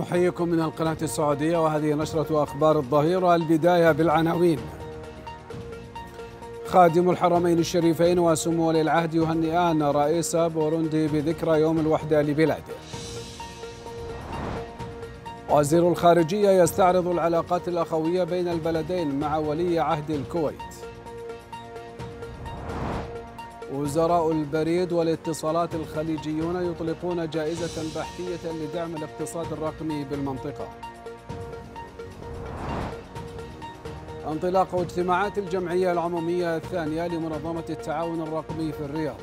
نحييكم من القناة السعودية وهذه نشرة أخبار الظهيرة البداية بالعناوين. خادم الحرمين الشريفين وسمو ولي العهد يهنئان رئيس بوروندي بذكرى يوم الوحدة لبلاده. وزير الخارجية يستعرض العلاقات الأخوية بين البلدين مع ولي عهد الكويت. وزراء البريد والاتصالات الخليجيون يطلقون جائزة بحثية لدعم الاقتصاد الرقمي بالمنطقة. انطلاق اجتماعات الجمعية العمومية الثانية لمنظمة التعاون الرقمي في الرياض.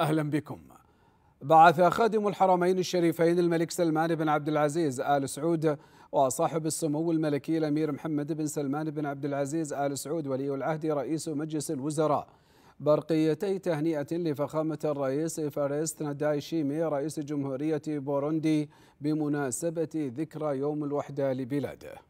أهلا بكم. بعث خادم الحرمين الشريفين الملك سلمان بن عبد العزيز آل سعود وصاحب السمو الملكي الأمير محمد بن سلمان بن عبد العزيز آل سعود ولي العهد رئيس مجلس الوزراء. برقيتي تهنئة لفخامة الرئيس فارست نادايشيمي رئيس جمهورية بوروندي بمناسبة ذكرى يوم الوحدة لبلاده.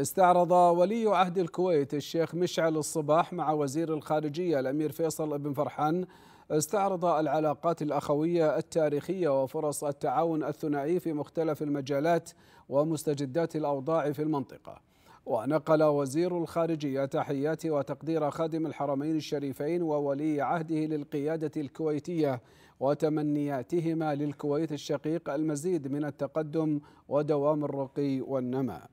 استعرض ولي عهد الكويت الشيخ مشعل الصباح مع وزير الخارجية الأمير فيصل بن فرحان. استعرض العلاقات الأخوية التاريخية وفرص التعاون الثنائي في مختلف المجالات ومستجدات الأوضاع في المنطقة. ونقل وزير الخارجية تحيات وتقدير خادم الحرمين الشريفين وولي عهده للقيادة الكويتية وتمنياتهما للكويت الشقيق المزيد من التقدم ودوام الرقي والنماء.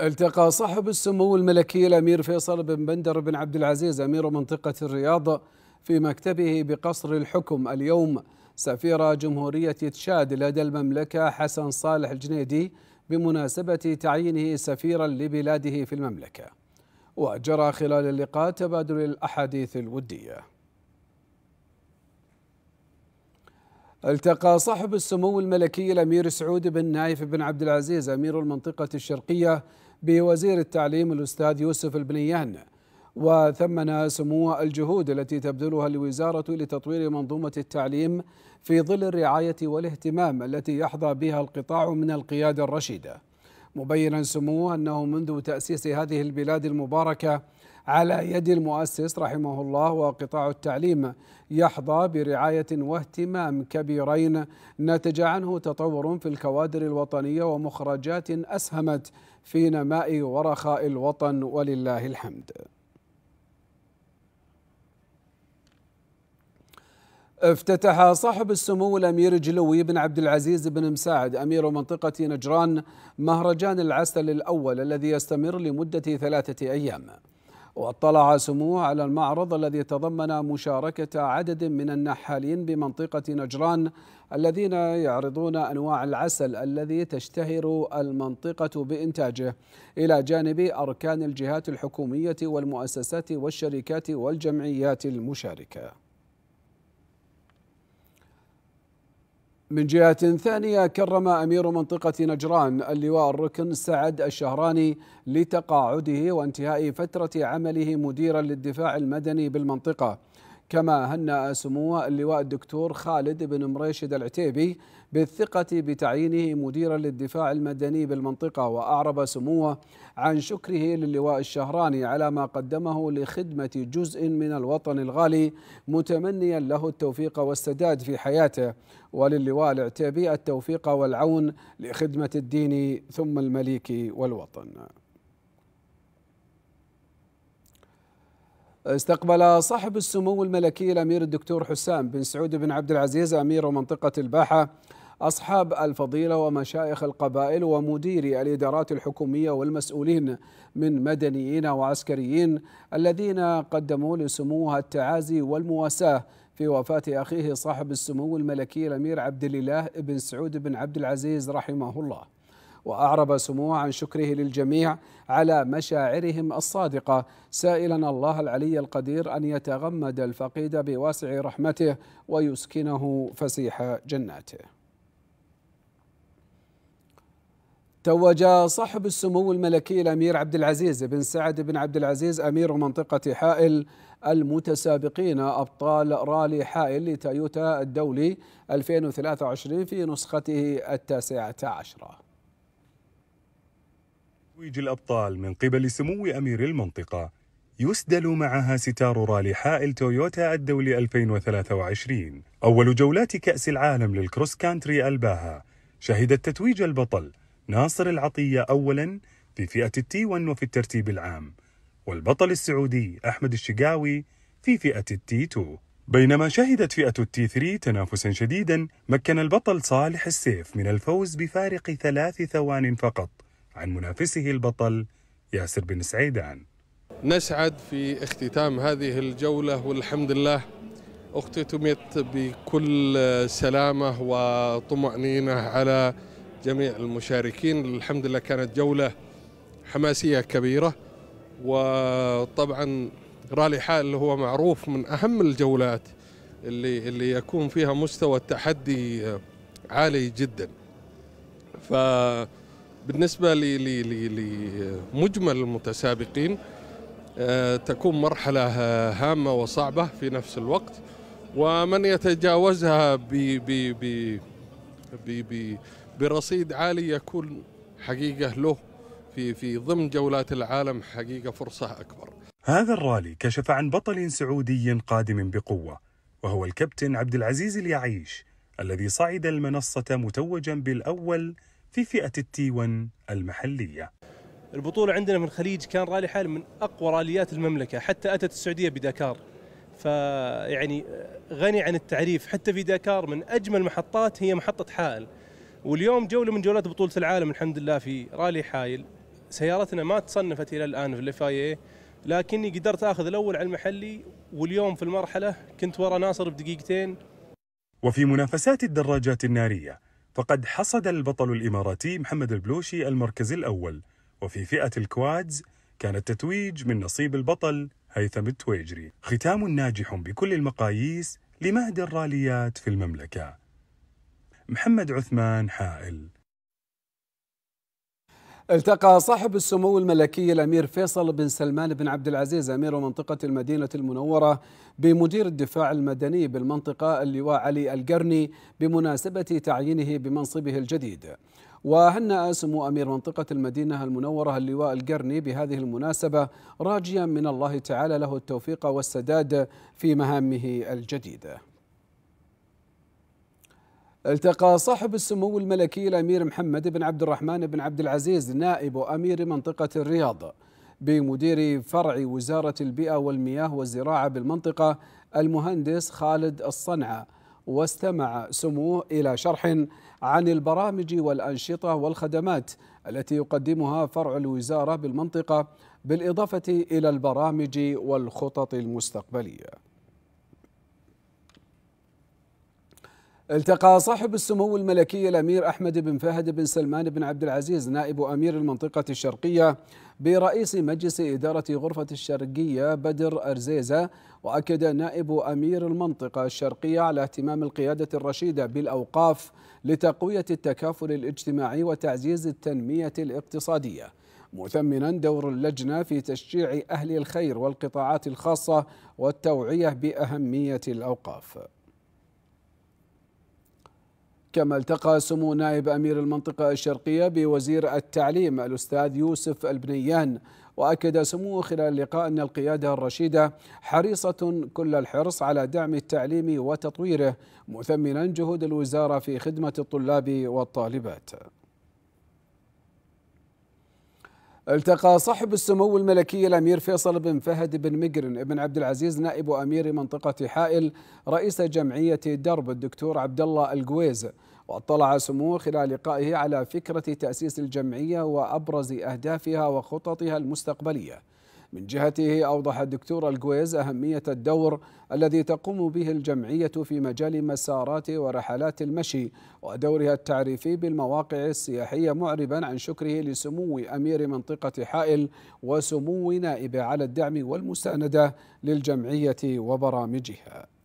التقى صاحب السمو الملكي الأمير فيصل بن بندر بن عبد العزيز أمير منطقة الرياض في مكتبه بقصر الحكم اليوم سفير جمهورية تشاد لدى المملكة حسن صالح الجنيدي بمناسبة تعيينه سفيرا لبلاده في المملكة. وجرى خلال اللقاء تبادل الأحاديث الودية. التقى صاحب السمو الملكي الأمير سعود بن نايف بن عبد العزيز أمير المنطقة الشرقية بوزير التعليم الأستاذ يوسف البنيان. وثمن سمو الجهود التي تبذلها الوزارة لتطوير منظومة التعليم في ظل الرعاية والاهتمام التي يحظى بها القطاع من القيادة الرشيدة. مبينا سموه أنه منذ تأسيس هذه البلاد المباركة على يد المؤسس رحمه الله وقطاع التعليم يحظى برعاية واهتمام كبيرين نتج عنه تطور في الكوادر الوطنية ومخرجات أسهمت في نماء ورخاء الوطن ولله الحمد. افتتح صاحب السمو الأمير جلوي بن عبد العزيز بن مساعد أمير منطقة نجران مهرجان العسل الأول الذي يستمر لمدة ثلاثة أيام. واطلع سموه على المعرض الذي تضمن مشاركة عدد من النحالين بمنطقة نجران الذين يعرضون أنواع العسل الذي تشتهر المنطقة بإنتاجه. إلى جانب أركان الجهات الحكومية والمؤسسات والشركات والجمعيات المشاركة. من جهة ثانية كرم أمير منطقة نجران اللواء الركن سعد الشهراني لتقاعده وانتهاء فترة عمله مديرا للدفاع المدني بالمنطقة. كما هنأ سموه اللواء الدكتور خالد بن مريشد العتيبي بالثقة بتعيينه مديرا للدفاع المدني بالمنطقة وأعرب سموه عن شكره للواء الشهراني على ما قدمه لخدمة جزء من الوطن الغالي متمنيا له التوفيق والسداد في حياته. وللواء العتيبي التوفيق والعون لخدمة الدين ثم المليك والوطن. استقبل صاحب السمو الملكي الأمير الدكتور حسام بن سعود بن عبد العزيز أمير منطقة الباحة أصحاب الفضيلة ومشايخ القبائل ومديري الإدارات الحكومية والمسؤولين من مدنيين وعسكريين الذين قدموا لسموها التعازي والمواساة في وفاة أخيه صاحب السمو الملكي الأمير عبد الاله بن سعود بن عبد العزيز رحمه الله. وأعرب سموه عن شكره للجميع على مشاعرهم الصادقة سائلا الله العلي القدير أن يتغمد الفقيد بواسع رحمته ويسكنه فسيح جناته توج صاحب السمو الملكي الأمير عبد العزيز بن سعد بن عبد العزيز أمير منطقة حائل المتسابقين أبطال رالي حائل لتايوتا الدولي 2023 في نسخته التاسعة عشرة. تتويج الأبطال من قبل سمو أمير المنطقة. يسدل معها ستار رالي حائل تويوتا الدولي 2023 أول جولات كأس العالم لل cross country الباها. شهدت تتويج البطل ناصر العطية أولا في فئة ال T 1 وفي الترتيب العام والبطل السعودي أحمد الشقاوي في فئة ال T 2 بينما شهدت فئة ال T 3 تنافسا شديدا مكن البطل صالح السيف من الفوز بفارق ثلاث ثوان فقط عن منافسه البطل ياسر بن سعيدان. نسعد في اختتام هذه الجولة والحمد لله اختتمت بكل سلامة وطمأنينة على جميع المشاركين. الحمد لله كانت جولة حماسية كبيرة وطبعا رالي حال هو معروف من أهم الجولات اللي اللي يكون فيها مستوى التحدي عالي جدا. فبالنسبة لمجمل المتسابقين آه، تكون مرحلة هامة وصعبة في نفس الوقت ومن يتجاوزها ب ب ب برصيد عالي يكون حقيقة له في في ضمن جولات العالم حقيقة فرصة أكبر. هذا الرالي كشف عن بطل سعودي قادم بقوة وهو الكابتن عبد العزيز اليعيش الذي صعد المنصة متوجا بالأول في فئة التي 1 المحلية. البطولة عندنا من الخليج كان رالي حال من أقوى راليات المملكة حتى أتت السعودية بداكار. فيعني غني عن التعريف حتى في داكار من أجمل محطات هي محطة حائل. واليوم جوله من جولات بطولة العالم الحمد لله في رالي حايل. سيارتنا ما تصنفت إلى الآن في الاف اي لكني قدرت آخذ الأول على المحلي واليوم في المرحلة كنت ورا ناصر بدقيقتين وفي منافسات الدراجات النارية فقد حصد البطل الإماراتي محمد البلوشي المركز الأول. وفي فئة الكوادز كان التتويج من نصيب البطل هيثم التويجري. ختام ناجح بكل المقاييس لمهد الراليات في المملكة. محمد عثمان حائل التقى صاحب السمو الملكي الأمير فيصل بن سلمان بن عبد العزيز أمير منطقة المدينة المنورة بمدير الدفاع المدني بالمنطقة اللواء علي القرني بمناسبة تعيينه بمنصبه الجديد. وهنأ سمو أمير منطقة المدينة المنورة اللواء القرني بهذه المناسبة راجيا من الله تعالى له التوفيق والسداد في مهامه الجديدة. التقى صاحب السمو الملكي الأمير محمد بن عبد الرحمن بن عبد العزيز نائب أمير منطقة الرياض بمدير فرع وزارة البيئة والمياه والزراعة بالمنطقة المهندس خالد الصنعة واستمع سموه إلى شرح عن البرامج والأنشطة والخدمات التي يقدمها فرع الوزارة بالمنطقة بالإضافة إلى البرامج والخطط المستقبلية. التقى صاحب السمو الملكي الأمير أحمد بن فهد بن سلمان بن عبد العزيز نائب أمير المنطقة الشرقية برئيس مجلس إدارة غرفة الشرقية بدر أرزيزة وأكد نائب أمير المنطقة الشرقية على اهتمام القيادة الرشيدة بالأوقاف لتقوية التكافل الاجتماعي وتعزيز التنمية الاقتصادية. مثمنا دور اللجنة في تشجيع أهل الخير والقطاعات الخاصة والتوعية بأهمية الأوقاف. كما التقى سمو نائب أمير المنطقة الشرقية بوزير التعليم الأستاذ يوسف البنيان وأكد سموه خلال اللقاء أن القيادة الرشيدة حريصة كل الحرص على دعم التعليم وتطويره مثمنا جهود الوزارة في خدمة الطلاب والطالبات. التقى صاحب السمو الملكي الأمير فيصل بن فهد بن مقرن بن عبد العزيز نائب أمير منطقة حائل رئيس جمعية درب الدكتور عبد الله القويز واطلع سموه خلال لقائه على فكرة تأسيس الجمعية وأبرز أهدافها وخططها المستقبلية. من جهته أوضح الدكتور القويز أهمية الدور الذي تقوم به الجمعية في مجال مسارات ورحلات المشي ودورها التعريفي بالمواقع السياحية معربا عن شكره لسمو أمير منطقة حائل وسمو نائبه على الدعم والمساندة للجمعية وبرامجها.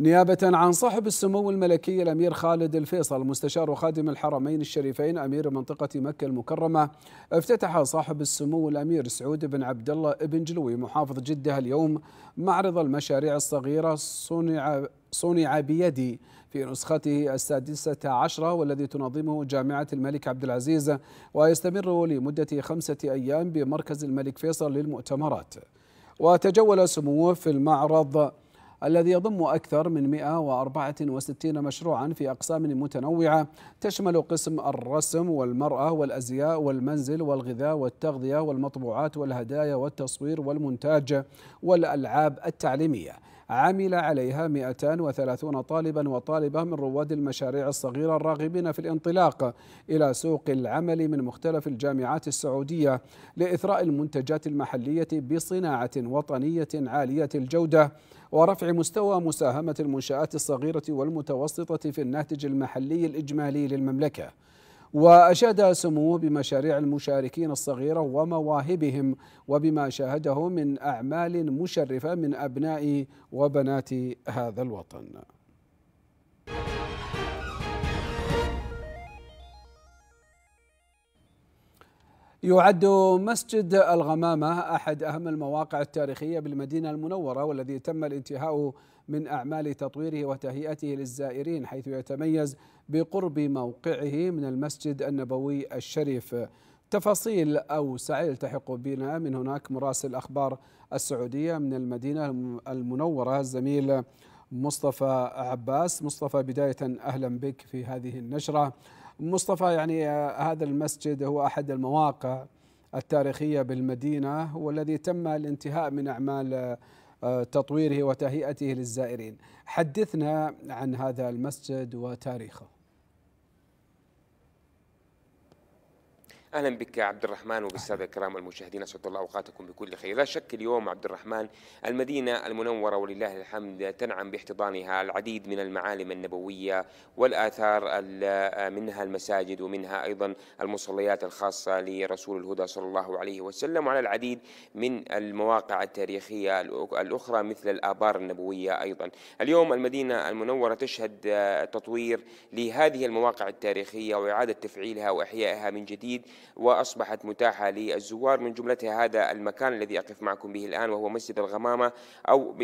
نيابة عن صاحب السمو الملكي الأمير خالد الفيصل مستشار خادم الحرمين الشريفين أمير منطقة مكة المكرمة افتتح صاحب السمو الأمير سعود بن عبد الله بن جلوي محافظ جدة اليوم معرض المشاريع الصغيرة صنع صنع بيدي في نسخته السادسة عشرة والذي تنظمه جامعة الملك عبد العزيز ويستمر لمدة خمسة أيام بمركز الملك فيصل للمؤتمرات. وتجول سموه في المعرض الذي يضم أكثر من 164 مشروعا في أقسام متنوعة تشمل قسم الرسم والمرأة والأزياء والمنزل والغذاء والتغذية والمطبوعات والهدايا والتصوير والمونتاج والألعاب التعليمية. عمل عليها 230 طالبا وطالبة من رواد المشاريع الصغيرة الراغبين في الانطلاق إلى سوق العمل من مختلف الجامعات السعودية لإثراء المنتجات المحلية بصناعة وطنية عالية الجودة. ورفع مستوى مساهمة المنشآت الصغيرة والمتوسطة في الناتج المحلي الإجمالي للمملكة. وأشاد سموه بمشاريع المشاركين الصغيرة ومواهبهم وبما شاهده من أعمال مشرفة من أبناء وبنات هذا الوطن. يعد مسجد الغمامة أحد أهم المواقع التاريخية بالمدينة المنورة والذي تم الانتهاء من أعمال تطويره وتهيئته للزائرين حيث يتميز بقرب موقعه من المسجد النبوي الشريف. تفاصيل أوسع يلتحق بنا من هناك مراسل أخبار السعودية من المدينة المنورة الزميل مصطفى عباس. مصطفى بداية أهلا بك في هذه النشرة. مصطفى يعني هذا المسجد هو أحد المواقع التاريخية بالمدينة والذي تم الانتهاء من أعمال آه، تطويره وتهيئته للزائرين. حدثنا عن هذا المسجد وتاريخه. أهلا بك عبد الرحمن وبالسادة الكرام المشاهدين أسعد الله أوقاتكم بكل خير، لا شك اليوم عبد الرحمن المدينة المنورة ولله الحمد تنعم باحتضانها العديد من المعالم النبوية والآثار منها المساجد ومنها أيضا المصليات الخاصة لرسول الهدى صلى الله عليه وسلم وعلى العديد من المواقع التاريخية الأخرى مثل الآبار النبوية أيضا. اليوم المدينة المنورة تشهد تطوير لهذه المواقع التاريخية وإعادة تفعيلها وإحيائها من جديد وأصبحت متاحة للزوار من جملتها هذا المكان الذي أقف معكم به الآن وهو مسجد الغمامة أو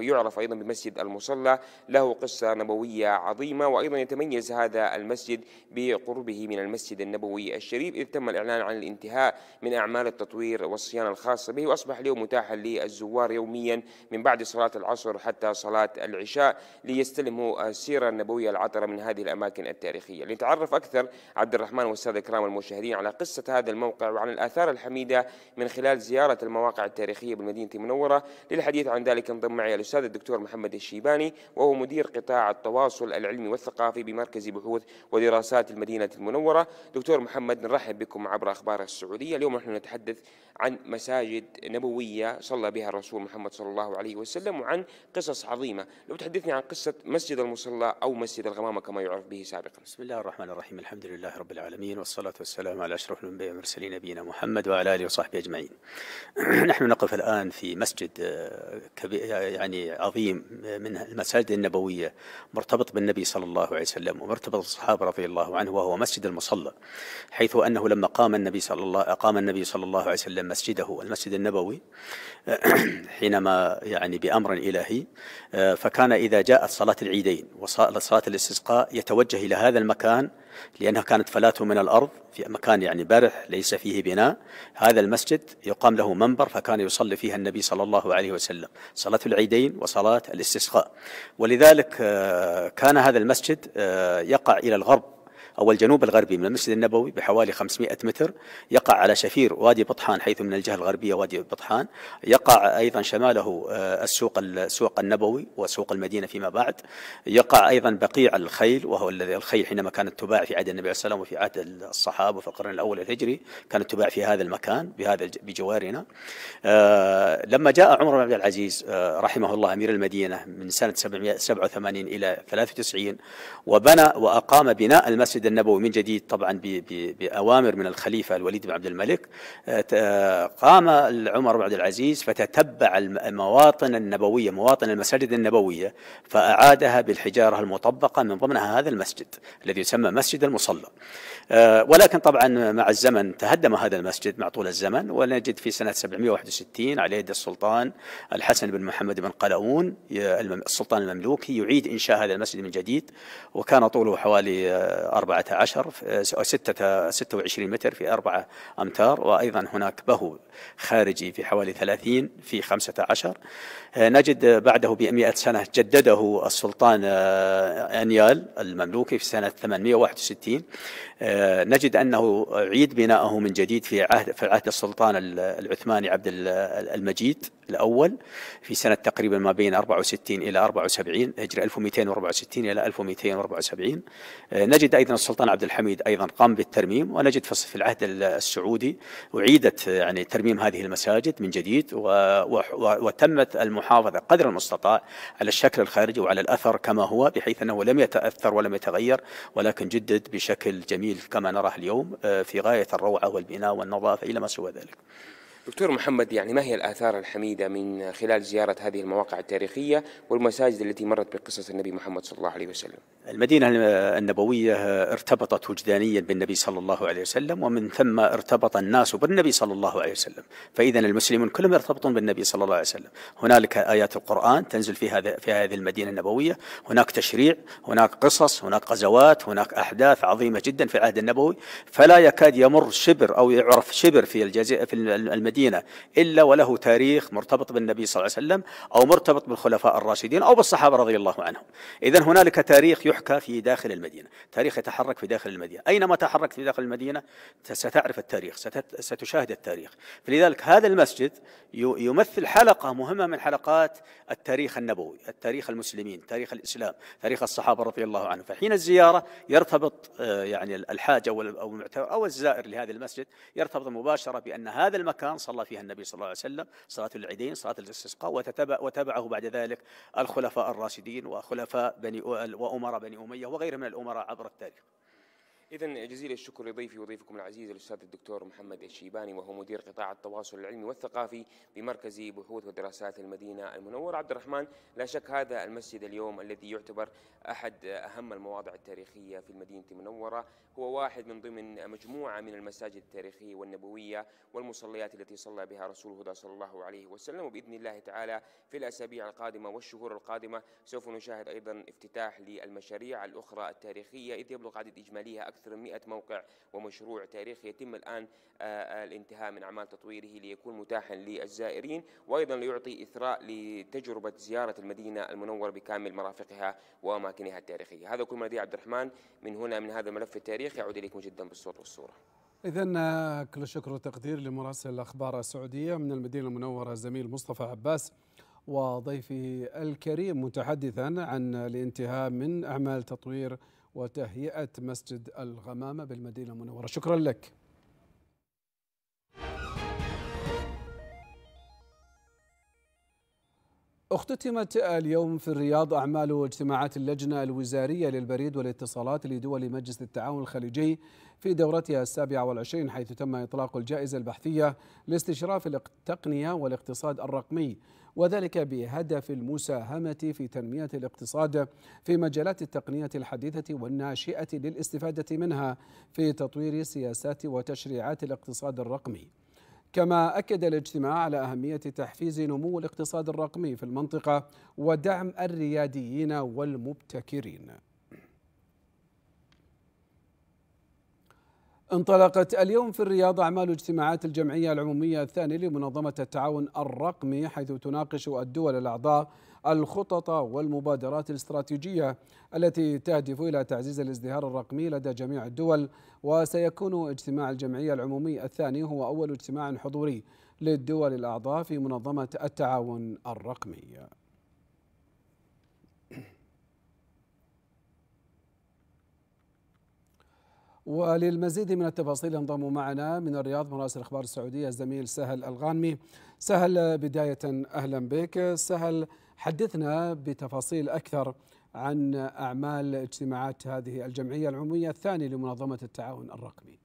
يعرف أيضا بمسجد المصلى. له قصة نبوية عظيمة وأيضا يتميز هذا المسجد بقربه من المسجد النبوي الشريف. إذ تم الإعلان عن الانتهاء من أعمال التطوير والصيانة الخاصة به وأصبح اليوم متاحا للزوار يوميا من بعد صلاة العصر حتى صلاة العشاء ليستلموا السيرة النبوية العطرة من هذه الأماكن التاريخية. لنتعرف أكثر عبد الرحمن والسادة الكرام المشاهدين المشاهدين على قصة هذا الموقع وعن الآثار الحميدة من خلال زيارة المواقع التاريخية بالمدينة المنورة للحديث عن ذلك. انضم معي الأستاذ الدكتور محمد الشيباني وهو مدير قطاع التواصل العلمي والثقافي بمركز بحوث ودراسات المدينة المنورة. دكتور محمد نرحب بكم عبر أخبار السعودية. اليوم نحن نتحدث عن مساجد نبوية صلى بها الرسول محمد صلى الله عليه وسلم وعن قصص عظيمة. لو تحدثني عن قصة مسجد المصلى أو مسجد الغمامة كما يعرف به سابقا. بسم الله الرحمن الرحيم. الحمد لله رب العالمين والصلاة والسلام على أشرف الأنبياء والمرسلين نبينا محمد وعلى آله وصحبه أجمعين. نحن نقف الآن في مسجد آه، كبير يعني عظيم من المساجد النبوية مرتبط بالنبي صلى الله عليه وسلم ومرتبط بالصحابة رضي الله عنه وهو مسجد المصلى حيث أنه لما قام النبي صلى الله قام النبي صلى الله عليه وسلم مسجده المسجد النبوي حينما يعني بأمر إلهي آه، فكان إذا جاءت صلاة العيدين وصلاة الاستسقاء يتوجه إلى هذا المكان لأنها كانت فلاته من الأرض في مكان يعني برح ليس فيه بناء. هذا المسجد يقام له منبر فكان يصلي فيها النبي صلى الله عليه وسلم. صلاة العيدين وصلاة الاستسقاء. ولذلك آه، كان هذا المسجد آه، يقع إلى الغرب. أو الجنوب الغربي من المسجد النبوي بحوالي 500 متر يقع على شفير وادي بطحان حيث من الجهة الغربية وادي بطحان. يقع أيضا شماله آه، السوق السوق النبوي وسوق المدينة فيما بعد. يقع أيضا بقيع الخيل وهو الذي الخيل حينما كانت تباع في عهد النبي عليه السلام وفي عهد الصحابة في القرن الأول الهجري كانت تباع في هذا المكان بهذا بجوارنا. آه، لما جاء عمر بن عبد العزيز آه، رحمه الله أمير المدينة من سنة 787 إلى 93 وبنى وأقام بناء المسجد النبوي من جديد طبعا بأوامر من الخليفة الوليد بن عبد الملك آه، قام عمر بن عبد العزيز فتتبع المواطن النبوية مواطن المساجد النبوية فأعادها بالحجارة المطبقة من ضمنها هذا المسجد الذي يسمى مسجد المصلى. آه، ولكن طبعا مع الزمن تهدم هذا المسجد مع طول الزمن ونجد في سنة 761 على يد السلطان الحسن بن محمد بن قلاوون السلطان المملوكي يعيد إنشاء هذا المسجد من جديد وكان طوله حوالي 14 6 26 متر في أربعة أمتار وأيضا هناك بهو خارجي في حوالي 30 في 15 آه، نجد بعده بمئة سنة جدده السلطان آه، أنيال المملوكي في سنة 861 آه، نجد أنه عيد بناءه من جديد في عهد في عهد السلطان العثماني عبد المجيد. الأول في سنة تقريبا ما بين 64 إلى 74 هجري 1264 إلى 1274 نجد أيضا السلطان عبد الحميد أيضا قام بالترميم ونجد في العهد السعودي أعيدت يعني ترميم هذه المساجد من جديد وتمت المحافظة قدر المستطاع على الشكل الخارجي وعلى الأثر كما هو بحيث أنه لم يتأثر ولم يتغير ولكن جدد بشكل جميل كما نراه اليوم آه، في غاية الروعة والبناء والنظافة إلى ما سوى ذلك. دكتور محمد يعني ما هي الآثار الحميدة من خلال زيارة هذه المواقع التاريخية والمساجد التي مرت بقصص النبي محمد صلى الله عليه وسلم؟ المدينة النبوية ارتبطت وجدانيا بالنبي صلى الله عليه وسلم ومن ثم ارتبط الناس بالنبي صلى الله عليه وسلم. فإذا المسلمون كلهم يرتبطون بالنبي صلى الله عليه وسلم. هنالك آيات القرآن تنزل في هذا في هذه المدينة النبوية. هناك تشريع هناك قصص هناك غزوات هناك أحداث عظيمة جدا في العهد النبوي. فلا يكاد يمر شبر أو يعرف شبر في الجزيرة في المدينة المدينة إلا وله تاريخ مرتبط بالنبي صلى الله عليه وسلم أو مرتبط بالخلفاء الراشدين أو بالصحابة رضي الله عنهم. إذا هنالك تاريخ يحكى في داخل المدينة. تاريخ يتحرك في داخل المدينة. أينما تحرك في داخل المدينة ستعرف التاريخ ستشاهد التاريخ. فلذلك هذا المسجد يمثل حلقة مهمة من حلقات التاريخ النبوي التاريخ المسلمين تاريخ الإسلام تاريخ الصحابة رضي الله عنهم. فحين الزيارة يرتبط آه، يعني الحاج أو أو الزائر لهذا المسجد يرتبط مباشرة بأن هذا المكان صلى فيها النبي صلى الله عليه وسلم صلاة العيدين صلاة الاستسقاء وتتبع وتبعه بعد ذلك الخلفاء الراشدين وخلفاء بني وأمراء بني أمية وغيرهم من الأمراء عبر التاريخ. إذا جزيل الشكر لضيفي وضيفكم العزيز الأستاذ الدكتور محمد الشيباني وهو مدير قطاع التواصل العلمي والثقافي بمركز بحوث ودراسات المدينة المنورة. عبد الرحمن لا شك هذا المسجد اليوم الذي يعتبر أحد أهم المواضع التاريخية في المدينة المنورة. هو واحد من ضمن مجموعة من المساجد التاريخية والنبوية والمصليات التي صلى بها رسول الهدى صلى الله عليه وسلم. وبإذن الله تعالى في الأسابيع القادمة والشهور القادمة سوف نشاهد أيضا افتتاح للمشاريع الأخرى التاريخية. إذ يبلغ عدد إجماليها أكثر من 100 موقع ومشروع تاريخي يتم الآن آه، آه، الانتهاء من أعمال تطويره ليكون متاحا للزائرين وأيضا ليعطي إثراء لتجربة زيارة المدينة المنورة بكامل مرافقها وأماكنها التاريخية. هذا كل ما لدي عبد الرحمن. من هنا من هذا الملف التاريخي يعود إليكم جدا بالصوت والصورة. إذا آه، كل الشكر والتقدير لمراسل الأخبار السعودية. من المدينة المنورة الزميل مصطفى عباس وضيفي الكريم متحدثا عن الانتهاء من أعمال تطوير وتهيئة مسجد الغمامة بالمدينة المنورة. شكرا لك. اختتمت اليوم في الرياض أعمال واجتماعات اللجنة الوزارية للبريد والاتصالات لدول مجلس التعاون الخليجي في دورتها السابعة والعشرين حيث تم إطلاق الجائزة البحثية لاستشراف التقنية والاقتصاد الرقمي. وذلك بهدف المساهمة في تنمية الاقتصاد في مجالات التقنية الحديثة والناشئة للاستفادة منها في تطوير سياسات وتشريعات الاقتصاد الرقمي. كما أكد الاجتماع على أهمية تحفيز نمو الاقتصاد الرقمي في المنطقة ودعم الرياديين والمبتكرين. انطلقت اليوم في الرياض أعمال اجتماعات الجمعية العمومية الثانية لمنظمة التعاون الرقمي حيث تناقش الدول الأعضاء الخطط والمبادرات الاستراتيجية التي تهدف إلى تعزيز الازدهار الرقمي لدى جميع الدول. وسيكون اجتماع الجمعية العمومي الثاني هو أول اجتماع حضوري للدول الأعضاء في منظمة التعاون الرقمي. وللمزيد من التفاصيل ينضم معنا من الرياض مراسل أخبار السعودية الزميل سهل الغانمي. سهل بداية أهلا بك. سهل حدثنا بتفاصيل أكثر عن أعمال اجتماعات هذه الجمعية العمومية الثانية لمنظمة التعاون الرقمي.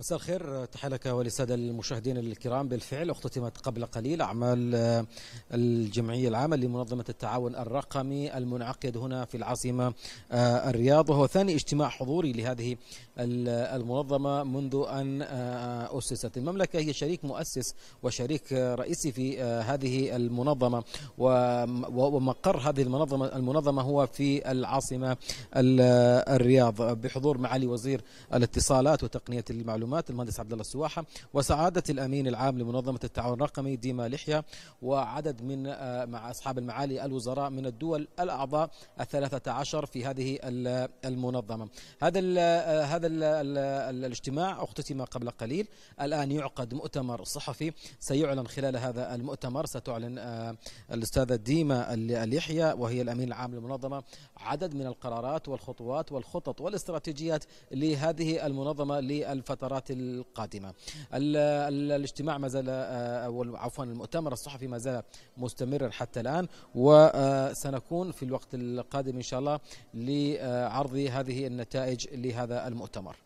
مساء الخير تحية لك وللسادة المشاهدين الكرام. بالفعل اختتمت قبل قليل أعمال آه، الجمعية العامة لمنظمة التعاون الرقمي المنعقد هنا في العاصمة آه، الرياض وهو ثاني اجتماع حضوري لهذه المنظمة منذ أن آه، أسست. المملكة هي شريك مؤسس وشريك رئيسي في هذه المنظمة ومقر هذه المنظمة المنظمة هو في العاصمة الرياض. بحضور معالي وزير الاتصالات وتقنية المعلومات المعلومات المهندس عبد الله السواحة وسعادة الأمين العام لمنظمة التعاون الرقمي ديما لحية وعدد من آه، مع أصحاب المعالي الوزراء من الدول الأعضاء الثلاثة عشر في هذه المنظمة. هذا ال آه، هذا ال الاجتماع أختتم قبل قليل. الآن يعقد مؤتمر صحفي. سيعلن خلال هذا المؤتمر ستعلن آه، الأستاذة ديما اليحيى وهي الأمين العام للمنظمة عدد من القرارات والخطوات والخطط والإستراتيجيات لهذه المنظمة للفترات الفترات القادمة. الاجتماع ما زال آه، عفوا المؤتمر الصحفي ما زال مستمرا حتى الآن وسنكون في الوقت القادم إن شاء الله لعرض هذه النتائج لهذا المؤتمر.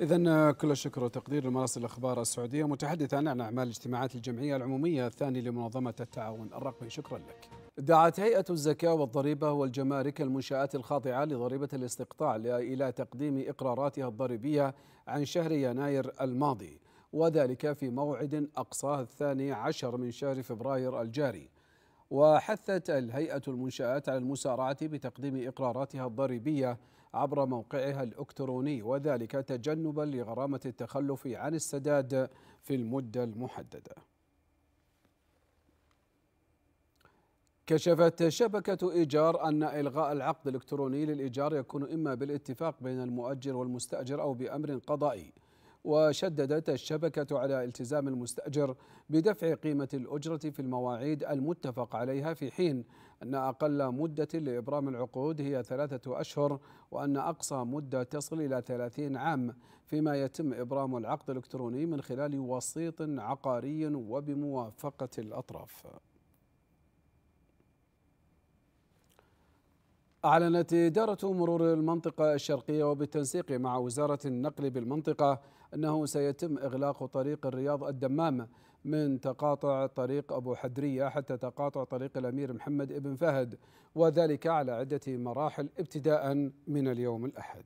إذا كل الشكر والتقدير لمراسل الأخبار السعودية متحدثا عن أعمال اجتماعات الجمعية العمومية الثانية لمنظمة التعاون. الرقمي شكرا لك. دعت هيئة الزكاة والضريبة والجمارك المنشآت الخاضعة لضريبة الاستقطاع إلى تقديم إقراراتها الضريبية عن شهر يناير الماضي وذلك في موعد أقصاه الثاني عشر من شهر فبراير الجاري. وحثت الهيئة المنشآت على المسارعة بتقديم إقراراتها الضريبية عبر موقعها الإلكتروني وذلك تجنبا لغرامة التخلف عن السداد في المدة المحددة. كشفت شبكة إيجار أن إلغاء العقد الإلكتروني للإيجار يكون إما بالاتفاق بين المؤجر والمستأجر أو بأمر قضائي. وشددت الشبكة على التزام المستأجر بدفع قيمة الأجرة في المواعيد المتفق عليها في حين أن أقل مدة لإبرام العقود هي ثلاثة أشهر وأن أقصى مدة تصل إلى ثلاثين عام فيما يتم إبرام العقد الإلكتروني من خلال وسيط عقاري وبموافقة الأطراف. أعلنت إدارة مرور المنطقة الشرقية وبالتنسيق مع وزارة النقل بالمنطقة أنه سيتم إغلاق طريق الرياض الدمام من تقاطع طريق أبو حدرية حتى تقاطع طريق الأمير محمد بن فهد وذلك على عدة مراحل ابتداء من اليوم الأحد.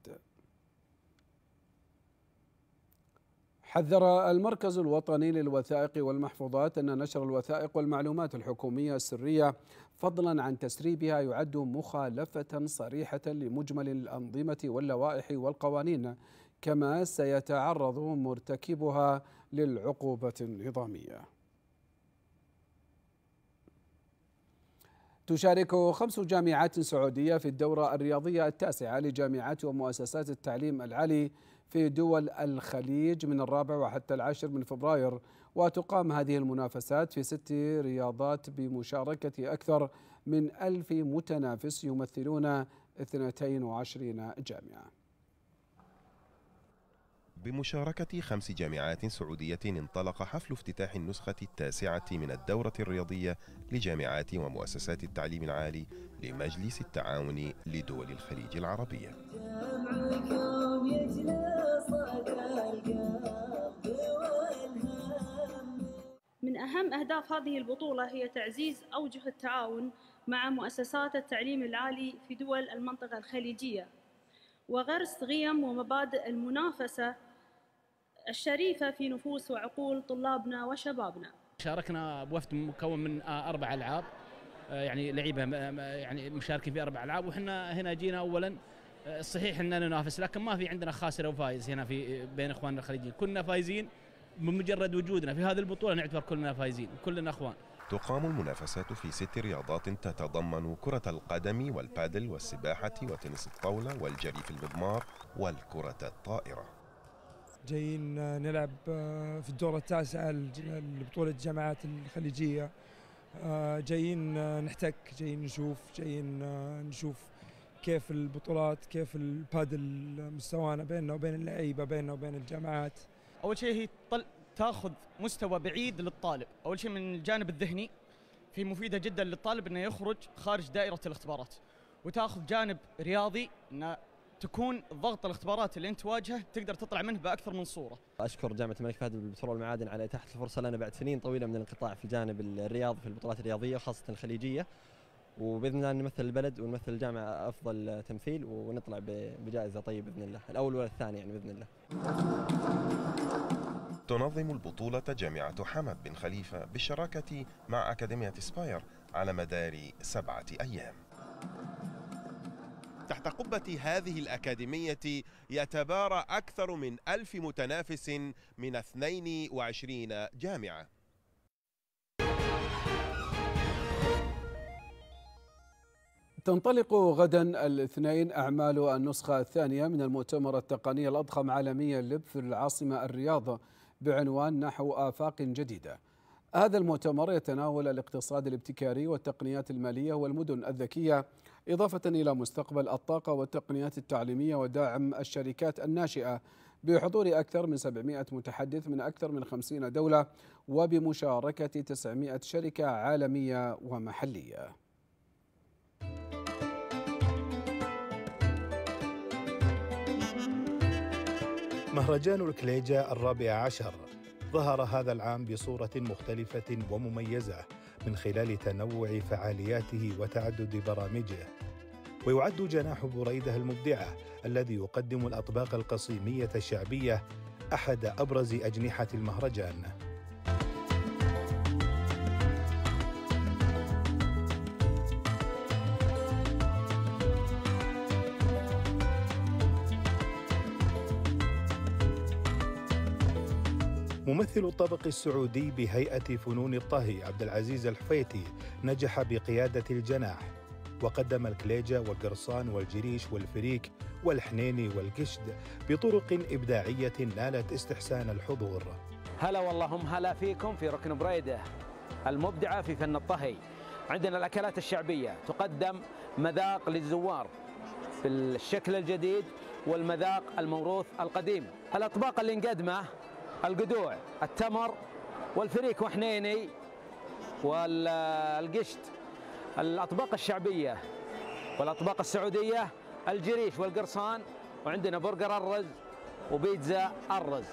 حذر المركز الوطني للوثائق والمحفوظات أن نشر الوثائق والمعلومات الحكومية السرية فضلا عن تسريبها يعد مخالفة صريحة لمجمل الأنظمة واللوائح والقوانين. كما سيتعرض مرتكبها للعقوبة النظامية تشارك خمس جامعات سعودية في الدورة الرياضية التاسعة لجامعات ومؤسسات التعليم العالي في دول الخليج من الرابع وحتى العاشر من فبراير وتقام هذه المنافسات في ست رياضات بمشاركة أكثر من ألف متنافس يمثلون 22 جامعة. بمشاركة خمس جامعات سعودية انطلق حفل افتتاح النسخة التاسعة من الدورة الرياضية لجامعات ومؤسسات التعليم العالي لمجلس التعاون لدول الخليج العربية من أهم أهداف هذه البطولة هي تعزيز أوجه التعاون مع مؤسسات التعليم العالي في دول المنطقة الخليجية. وغرس قيم ومبادئ المنافسة الشريفة في نفوس وعقول طلابنا وشبابنا. شاركنا بوفد مكون من أربع ألعاب. آه، يعني لعيبة يعني مشاركين في أربع ألعاب. وإحنا هنا جينا أولا صحيح إننا ننافس لكن ما في عندنا خاسر وفايز هنا في بين إخواننا الخليجيين. كنا فايزين بمجرد وجودنا. في هذه البطولة نعتبر كلنا فايزين كلنا إخوان. تقام المنافسات في ست رياضات تتضمن كرة القدم والبادل والسباحة وتنس الطاولة والجري في المضمار والكرة الطائرة. جايين نلعب في الدورة التاسعة لبطولة الجامعات الخليجية. جايين نحتك جايين نشوف جايين نشوف كيف البطولات كيف البادل مستوانا بيننا وبين اللعيبة بيننا وبين الجامعات. أول شيء هي تاخذ مستوى بعيد للطالب. أول شيء من الجانب الذهني في مفيدة جدا للطالب إنه يخرج خارج دائرة الاختبارات. وتاخذ جانب رياضي إنه تكون ضغط الاختبارات اللي انت تواجهه تقدر تطلع منه بأكثر من صورة. أشكر جامعة الملك فهد بالبترول والمعادن على إتاحة الفرصة لنا بعد سنين طويلة من الانقطاع في الجانب الرياضي في البطولات الرياضية خاصه الخليجية. وبإذن الله نمثل البلد ونمثل الجامعة أفضل تمثيل ونطلع بجائزة طيبة بإذن الله، الأول والثاني يعني بإذن الله. تنظم البطولة جامعة حمد بن خليفة بالشراكة مع أكاديمية سباير على مدار سبعة أيام تحت قبة هذه الأكاديمية يتبارى أكثر من ألف متنافس من 22 جامعة. تنطلق غدا الاثنين أعمال النسخة الثانية من المؤتمر التقني الأضخم عالميا لب في العاصمة الرياض بعنوان نحو آفاق جديدة. هذا المؤتمر يتناول الاقتصاد الابتكاري والتقنيات المالية والمدن الذكية إضافة إلى مستقبل الطاقة والتقنيات التعليمية ودعم الشركات الناشئة بحضور أكثر من 700 متحدث من أكثر من 50 دولة وبمشاركة 900 شركة عالمية ومحلية. مهرجان الكليجة الرابع عشر ظهر هذا العام بصورة مختلفة ومميزة. من خلال تنوع فعالياته وتعدد برامجه. ويعد جناح بريدة المبدعة الذي يقدم الأطباق القصيمية الشعبية أحد أبرز أجنحة المهرجان. ممثل الطبق السعودي بهيئة فنون الطهي عبد العزيز الحفيتي نجح بقيادة الجناح وقدم الكليجة والقرصان والجريش والفريك والحنيني والقشد بطرق إبداعية نالت استحسان الحضور. هلا والله هم هلا فيكم في ركن بريدة المبدعة في فن الطهي. عندنا الأكلات الشعبية تقدم مذاق للزوار بالشكل الجديد والمذاق الموروث القديم. الأطباق اللي نقدمه القدوع التمر والفريك وحنيني والقشت الأطباق الشعبية والأطباق السعودية الجريش والقرصان وعندنا برجر الرز وبيتزا الرز.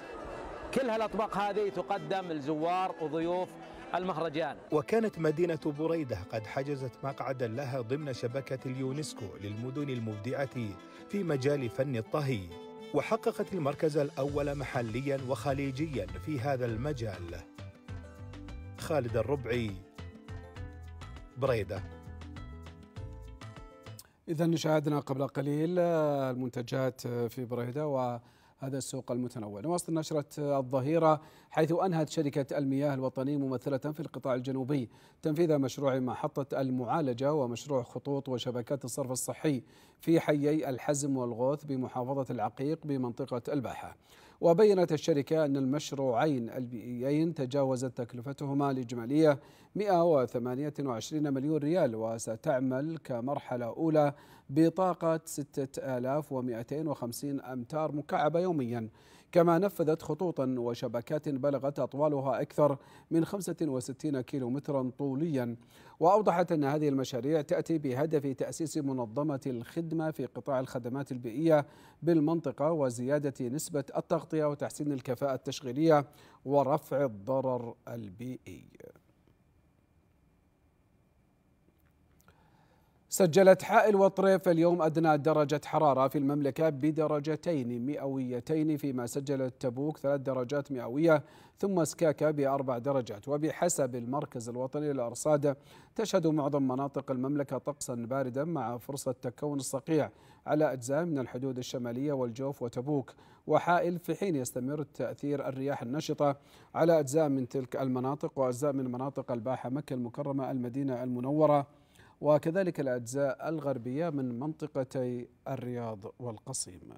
كل هالأطباق هذه تقدم لزوار وضيوف المهرجان. وكانت مدينة بريدة قد حجزت مقعدا لها ضمن شبكة اليونسكو للمدن المبدعة في مجال فن الطهي. وحققت المركز الأول محليا وخليجيا في هذا المجال. خالد الربعي بريدة. إذا شاهدنا قبل قليل المنتجات في بريدة وهذا السوق المتنوع. نواصل نشرة الظهيرة حيث أنهت شركة المياه الوطنية ممثلة في القطاع الجنوبي تنفيذ مشروع محطة المعالجة ومشروع خطوط وشبكات الصرف الصحي في حيي الحزم والغوث بمحافظة العقيق بمنطقة الباحة. وبينت الشركة أن المشروعين البيئيين تجاوزت تكلفتهما الإجمالية 128 مليون ريال وستعمل كمرحلة أولى بطاقة 6250 أمتار مكعبة يوميا. كما نفذت خطوطا وشبكات بلغت أطوالها أكثر من 65 كيلومترا طوليا. وأوضحت أن هذه المشاريع تأتي بهدف تأسيس منظمة الخدمة في قطاع الخدمات البيئية بالمنطقة وزيادة نسبة التغطية وتحسين الكفاءة التشغيلية ورفع الضرر البيئي. سجلت حائل وطريف اليوم أدنى درجة حرارة في المملكة بدرجتين مئويتين فيما سجلت تبوك ثلاث درجات مئوية ثم سكاكا بأربع درجات. وبحسب المركز الوطني للأرصاد تشهد معظم مناطق المملكة طقسا باردا مع فرصة تكون الصقيع على أجزاء من الحدود الشمالية والجوف وتبوك. وحائل في حين يستمر تأثير الرياح النشطة على أجزاء من تلك المناطق وأجزاء من مناطق الباحة مكة المكرمة المدينة المنورة. وكذلك الأجزاء الغربية من منطقتي الرياض والقصيم.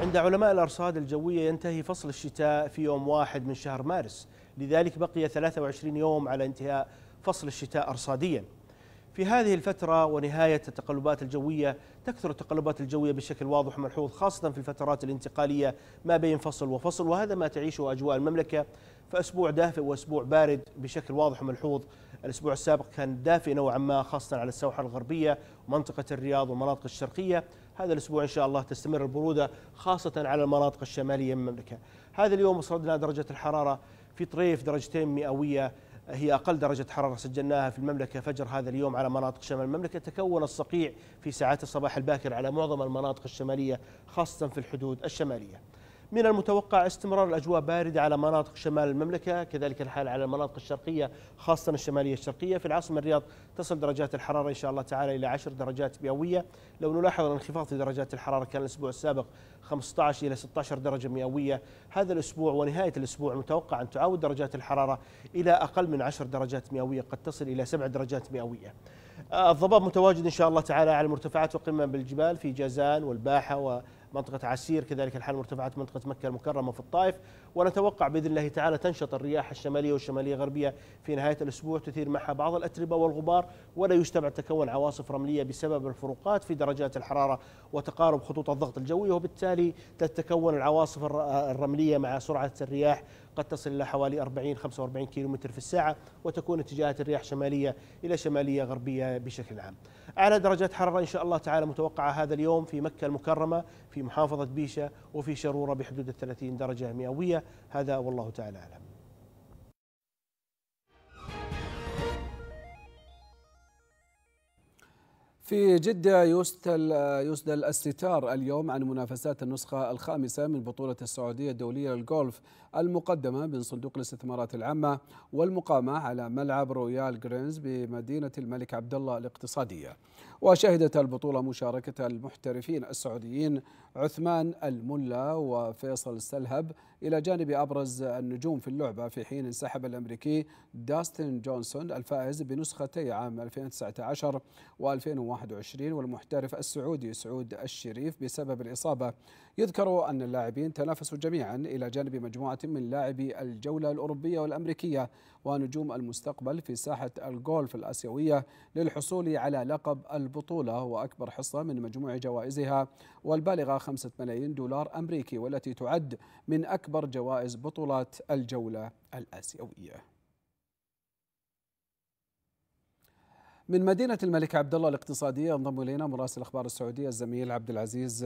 عند علماء الأرصاد الجوية ينتهي فصل الشتاء في يوم واحد من شهر مارس. لذلك بقي 23 يوم على انتهاء فصل الشتاء أرصاديا. في هذه الفترة ونهاية التقلبات الجوية تكثر التقلبات الجوية بشكل واضح وملحوظ خاصة في الفترات الانتقالية ما بين فصل وفصل وهذا ما تعيشه أجواء المملكة. فأسبوع دافئ وأسبوع بارد بشكل واضح وملحوظ. الأسبوع السابق كان دافئ نوعا ما خاصة على السواحل الغربية ومنطقة الرياض والمناطق الشرقية. هذا الأسبوع إن شاء الله تستمر البرودة خاصة على المناطق الشمالية من المملكة. هذا اليوم وصلنا درجة الحرارة في طريف درجتين مئوية. هي أقل درجة حرارة سجلناها في المملكة فجر هذا اليوم على مناطق شمال المملكة. تكون الصقيع في ساعات الصباح الباكر على معظم المناطق الشمالية خاصة في الحدود الشمالية. من المتوقع استمرار الأجواء باردة على مناطق شمال المملكة كذلك الحال على المناطق الشرقية خاصة الشمالية الشرقية. في العاصمة الرياض تصل درجات الحرارة إن شاء الله تعالى إلى 10 درجات مئوية. لو نلاحظ الانخفاض في درجات الحرارة كان الأسبوع السابق 15 إلى 16 درجة مئوية. هذا الأسبوع ونهاية الأسبوع متوقع أن تعود درجات الحرارة إلى أقل من 10 درجات مئوية. قد تصل إلى 7 درجات مئوية. الضباب متواجد إن شاء الله تعالى على المرتفعات وقمم بالجبال في جازان والباحة منطقة عسير كذلك الحال مرتفعات منطقة مكة المكرمة في الطائف. ونتوقع بإذن الله تعالى تنشط الرياح الشمالية والشمالية الغربية في نهاية الأسبوع تثير معها بعض الأتربة والغبار ولا يستبعد تكون عواصف رملية بسبب الفروقات في درجات الحرارة وتقارب خطوط الضغط الجوي. وبالتالي تتكون العواصف الرملية مع سرعة الرياح قد تصل إلى حوالي 40 45 كيلومتر في الساعة وتكون اتجاهات الرياح شمالية إلى شمالية غربية بشكل عام. أعلى درجات حرارة إن شاء الله تعالى متوقعة هذا اليوم في مكة المكرمة في محافظة بيشة وفي شرورة بحدود ال 30 درجة مئوية. هذا والله تعالى أعلم. في جدة يسدل يسدل الستار اليوم عن منافسات النسخة الخامسة من بطولة السعودية الدولية للجولف المقدمة من صندوق الاستثمارات العامة والمقامة على ملعب رويال جرينز بمدينة الملك عبد الله الاقتصادية. وشهدت البطولة مشاركة المحترفين السعوديين عثمان الملا وفيصل السلهب إلى جانب أبرز النجوم في اللعبة في حين انسحب الأمريكي داستن جونسون الفائز بنسختي عام 2019 و2021 والمحترف السعودي سعود الشريف بسبب الإصابة. يذكر أن اللاعبين تنافسوا جميعا إلى جانب مجموعة من لاعبي الجولة الأوروبية والأمريكية ونجوم المستقبل في ساحة الجولف الآسيوية للحصول على لقب البطولة وأكبر حصة من مجموع جوائزها والبالغة خمسة ملايين دولار أمريكي والتي تعد من أكبر جوائز بطولات الجولة الآسيوية. من مدينة الملك عبد الله الاقتصادية انضم إلينا مراسل الأخبار السعودية الزميل عبد العزيز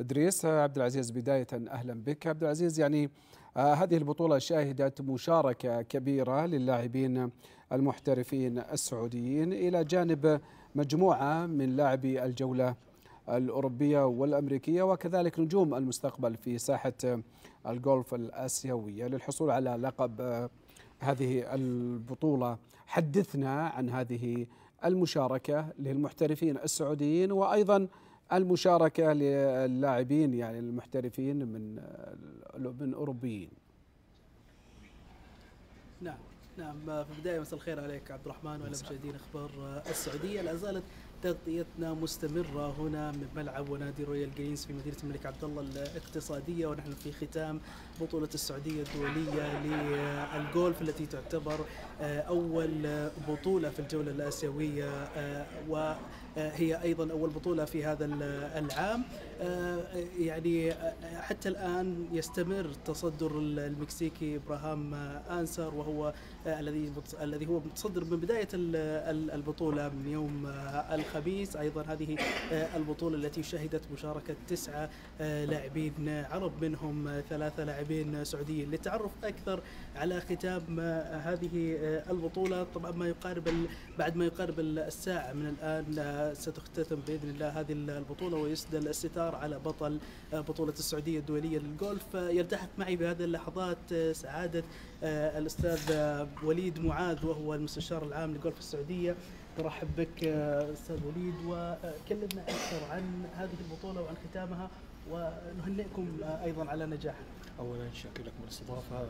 إدريس. عبد العزيز بداية أهلا بك. عبد العزيز يعني هذه البطولة شهدت مشاركة كبيرة للاعبين المحترفين السعوديين إلى جانب مجموعة من لاعبي الجولة الأوروبية والأمريكية وكذلك نجوم المستقبل في ساحة الجولف الآسيوية. للحصول على لقب هذه البطولة حدثنا عن هذه المشاركة للمحترفين السعوديين وأيضا المشاركة للاعبين يعني المحترفين من من أوروبيين نعم نعم. في البداية مساء الخير عليك عبد الرحمن وعلى مشاهدين أخبار السعودية. لا زالت تغطيتنا مستمرة هنا من ملعب ونادي رويال جرينز في مدينة الملك عبد الله الاقتصادية ونحن في ختام بطولة السعودية الدولية للجولف التي تعتبر أول بطولة في الجولة الآسيوية وهي أيضا أول بطولة في هذا العام. يعني حتى الآن يستمر تصدر المكسيكي إبراهام أنسر وهو الذي الذي هو متصدر من بداية البطولة من يوم الخميس. أيضا هذه البطولة التي شهدت مشاركة تسعة لاعبين عرب منهم ثلاثة لاعبين سعوديين للتعرف أكثر على ختام هذه البطولة. طبعا ما يقارب بعد ما يقارب الساعة من الآن ستختتم بإذن الله هذه البطولة ويسدل الستار على بطل بطولة السعودية الدولية للجولف يلتحق معي بهذه اللحظات سعادة الأستاذ وليد معاذ وهو المستشار العام لجولف السعودية. نرحب بك آه، أستاذ وليد وكلمنا أكثر عن هذه البطولة وعن ختامها ونهنئكم آه، أيضا على نجاحها. اولا شكرا لكم الاستضافة.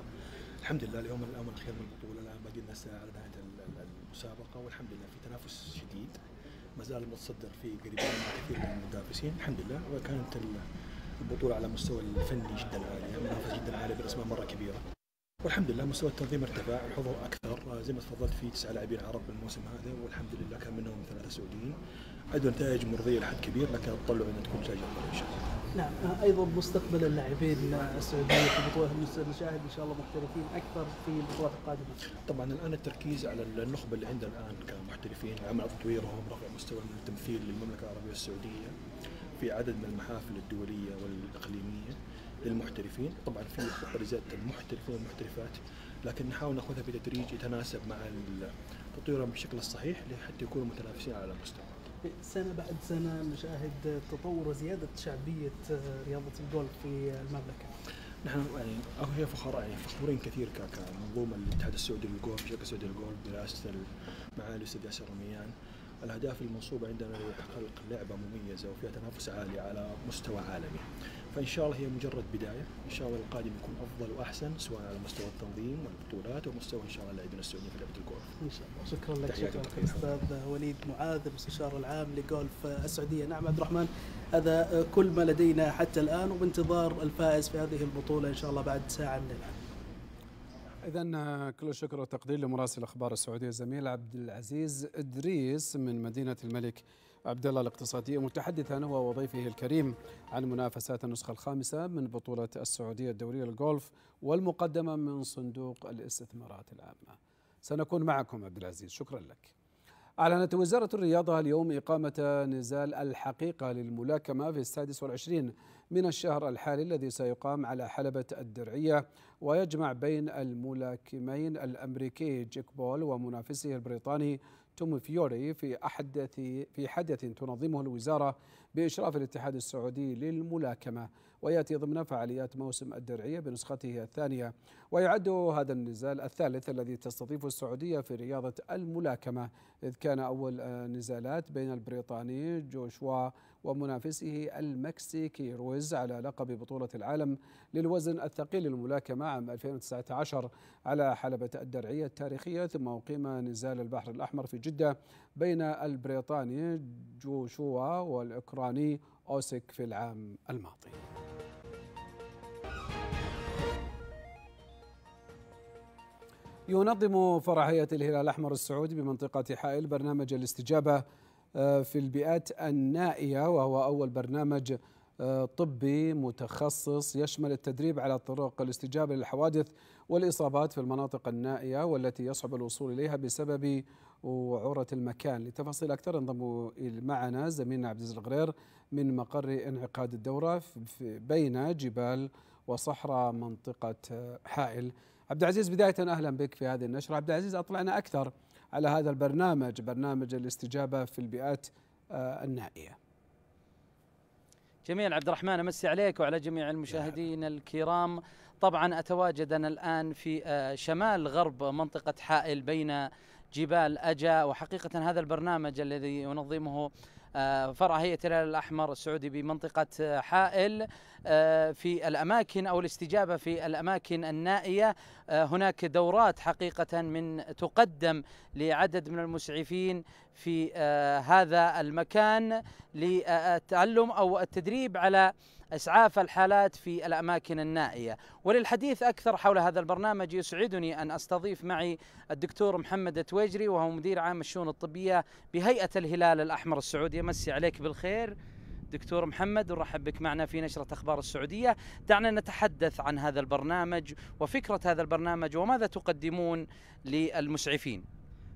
الحمد لله اليوم الامر الاخير من البطولة الآن باقي لنا ساعة على نهايه ال- ال- المسابقة والحمد لله في تنافس شديد. ما زال المتصدر في قريبين مع كثير من المنافسين الحمد لله. وكانت ال- البطولة على مستوى الفني جدا عالي منافسه جدا عاليه باسماء مرة كبيرة. والحمد لله مستوى التنظيم ارتفع الحضور أكثر. آه، زي ما تفضلت في تسعة لاعبين عرب الموسم هذا والحمد لله كان منهم ثلاثة سعوديين. ادوا نتائج مرضية لحد كبير لكن اتطلع ان تكون نتائج أفضل إن شاء الله. نعم. آه، أيضا مستقبل اللاعبين السعودية في البطوله نشاهد إن شاء الله محترفين أكثر في البطولات القادمة. طبعا الآن التركيز على النخبة اللي عندنا الآن كمحترفين عمل تطويرهم رفع مستوى التمثيل للمملكة العربية السعودية في عدد من المحافل الدولية والإقليمية للمحترفين. طبعا في بارزات المحترفين والمحترفات لكن نحاول نأخذها بتدريج يتناسب مع تطويرهم بالشكل الصحيح حتى يكونوا متنافسين على المستوى. سنة بعد سنة نشاهد تطور وزياده شعبية آه، رياضة الجولف في المملكة. نحن يعني هي فخر يعني فخورين كثير كمنظومة الاتحاد السعودي للجولف الشركة السعودية للجولف برئاسه معالي الاستاذ ياسر رميان الأهداف المنصوبه عندنا لخلق لعبة مميزة وفيها تنافس عالي على مستوى عالمي فإن شاء الله هي مجرد بداية. إن شاء الله القادم يكون أفضل وأحسن سواء على مستوى التنظيم والبطولات ومستوى إن شاء الله اللاعبين السعوديين في لعبة الجولف إن شاء الله. شكرا لك شكرا لك. أستاذ وليد معاذ المستشار العام لجولف السعودية. نعم عبد الرحمن هذا كل ما لدينا حتى الآن وبانتظار الفائز في هذه البطولة إن شاء الله بعد ساعة من الآن. إذا كل الشكر والتقدير لمراسل أخبار السعودية الزميل عبد العزيز إدريس من مدينة الملك عبد الله الاقتصادية متحدثا هو وضيفه الكريم عن منافسات النسخة الخامسة من بطولة السعودية الدولية للجولف والمقدمة من صندوق الاستثمارات العامة. سنكون معكم عبد العزيز شكرا لك. أعلنت وزارة الرياضة اليوم إقامة نزال الحقيقة للملاكمة في السادس والعشرين من الشهر الحالي الذي سيقام على حلبة الدرعية ويجمع بين الملاكمين الأمريكي جيك بول ومنافسه البريطاني توم فيوري في أحدث في حدث تنظمه الوزارة بإشراف الاتحاد السعودي للملاكمة ويأتي ضمن فعاليات موسم الدرعية بنسخته الثانية. ويعد هذا النزال الثالث الذي تستضيفه السعودية في رياضة الملاكمة إذ كان أول نزالات بين البريطاني جوشوا ومنافسه المكسيكي رويز على لقب بطولة العالم للوزن الثقيل للملاكمة عام 2019 على حلبة الدرعية التاريخية ثم أقيم نزال البحر الأحمر في جدة. بين البريطاني جوشوا والأوكراني أوسك في العام الماضي. ينظم فرع هيئة الهلال الأحمر السعودي بمنطقة حائل برنامج الاستجابة آه، في البيئات النائية وهو أول برنامج آه، طبي متخصص يشمل التدريب على طرق الاستجابة للحوادث والإصابات في المناطق النائية والتي يصعب الوصول إليها بسبب وعورة المكان. لتفاصيل أكثر انضم معنا زميلنا عبد العزيز الغرير من مقر انعقاد الدورة بين جبال وصحراء منطقة حائل. عبد العزيز بداية أهلا بك في هذه النشرة. عبد العزيز أطلعنا أكثر على هذا البرنامج برنامج الاستجابة في البيئات آه، النائية جميل عبد الرحمن أمسي عليك وعلى جميع المشاهدين الكرام. طبعا اتواجد أنا الآن في آه، شمال غرب منطقة حائل بين جبال أجا وحقيقة هذا البرنامج الذي ينظمه آه، فرع هيئة الهلال الأحمر السعودي بمنطقة آه، حائل. في الأماكن أو الاستجابة في الأماكن النائية. آه، هناك دورات حقيقة من تقدم لعدد من المسعفين في آه، هذا المكان للتعلم أو التدريب على أسعاف الحالات في الأماكن النائية، وللحديث أكثر حول هذا البرنامج يسعدني أن أستضيف معي الدكتور محمد التويجري وهو مدير عام الشؤون الطبية بهيئة الهلال الأحمر السعودي، مسي عليك بالخير. دكتور محمد ونرحب بك معنا في نشرة أخبار السعودية. دعنا نتحدث عن هذا البرنامج وفكرة هذا البرنامج وماذا تقدمون للمسعفين.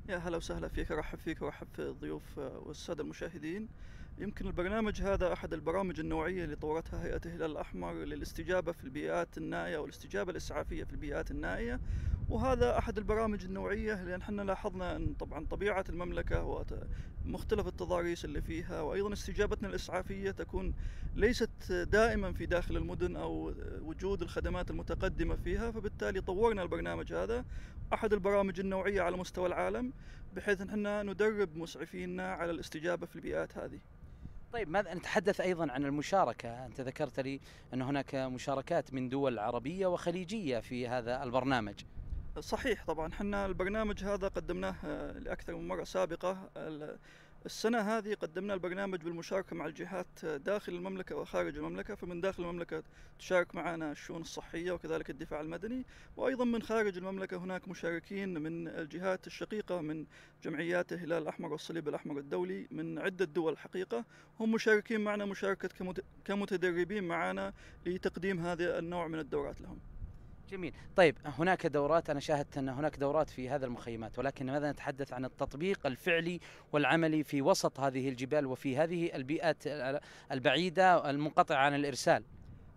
يا هلا وسهلا فيك أرحب فيك وأرحب في الضيوف والسادة المشاهدين. يمكن البرنامج هذا أحد البرامج النوعية اللي طورتها هيئة الهلال الأحمر للاستجابة في البيئات النائية والاستجابة الإسعافية في البيئات النائية. وهذا أحد البرامج النوعية لأن إحنا لاحظنا أن طبعا طبيعة المملكة ومختلف التضاريس اللي فيها وأيضا استجابتنا الإسعافية تكون ليست دائما في داخل المدن أو وجود الخدمات المتقدمة فيها فبالتالي طورنا البرنامج هذا أحد البرامج النوعية على مستوى العالم بحيث أن إحنا ندرب مسعفينا على الاستجابة في البيئات هذه. طيب ماذا نتحدث أيضا عن المشاركة، أنت ذكرت لي أن هناك مشاركات من دول عربية وخليجية في هذا البرنامج. صحيح طبعا إحنا البرنامج هذا قدمناه آه، لأكثر من مرة سابقة السنة هذه قدمنا البرنامج بالمشاركة مع الجهات داخل المملكة وخارج المملكة فمن داخل المملكة تشارك معنا الشؤون الصحية وكذلك الدفاع المدني. وأيضا من خارج المملكة هناك مشاركين من الجهات الشقيقة من جمعيات الهلال الأحمر والصليب الأحمر الدولي من عدة دول حقيقة. هم مشاركين معنا مشاركة كمتدربين معنا لتقديم هذا النوع من الدورات لهم. جميل. طيب هناك دورات أنا شاهدت أن هناك دورات في هذا المخيمات ولكن ماذا نتحدث عن التطبيق الفعلي والعملي في وسط هذه الجبال وفي هذه البيئات البعيدة المنقطعة عن الإرسال؟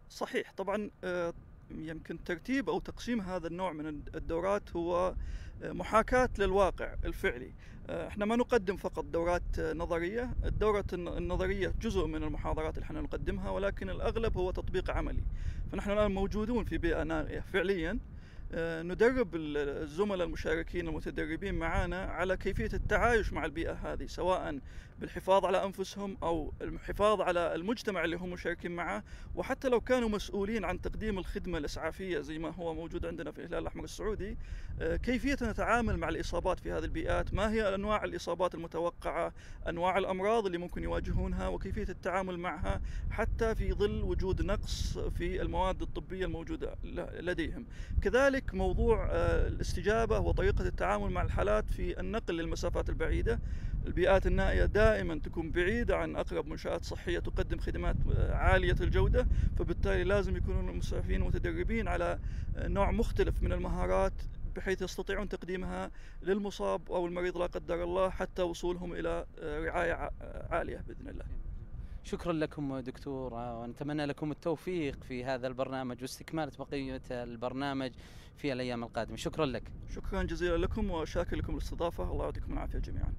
صحيح. طبعا آه، يمكن ترتيب أو تقسيم هذا النوع من الدورات هو آه، محاكاة للواقع الفعلي. إحنا ما نقدم فقط دورات نظرية. الدورة النظرية جزء من المحاضرات اللي إحنا نقدمها ولكن الأغلب هو تطبيق عملي. فنحن الآن موجودون في بيئة نائية فعليا. آه، ندرب الزملاء المشاركين المتدربين معنا على كيفية التعايش مع البيئة هذه سواء بالحفاظ على أنفسهم أو الحفاظ على المجتمع اللي هم مشاركين معه وحتى لو كانوا مسؤولين عن تقديم الخدمة الإسعافية زي ما هو موجود عندنا في الهلال الأحمر السعودي آه، كيفية نتعامل مع الإصابات في هذه البيئات؟ ما هي أنواع الإصابات المتوقعة؟ أنواع الأمراض اللي ممكن يواجهونها؟ وكيفية التعامل معها حتى في ظل وجود نقص في المواد الطبية الموجودة لديهم. كذلك موضوع آه، الاستجابة وطريقة التعامل مع الحالات في النقل للمسافات البعيدة. البيئات النائية دائما تكون بعيدة عن أقرب منشآت صحية تقدم خدمات عالية الجودة فبالتالي لازم يكونون المسعفين متدربين على نوع مختلف من المهارات بحيث يستطيعون تقديمها للمصاب أو المريض لا قدر الله حتى وصولهم إلى رعاية عالية بإذن الله. شكرا لكم دكتور ونتمنى لكم التوفيق في هذا البرنامج واستكمالة بقية البرنامج في الأيام القادمة. شكرا لك. شكرا جزيلا لكم وشاكر لكم الاستضافة. الله يعطيكم العافية جميعا.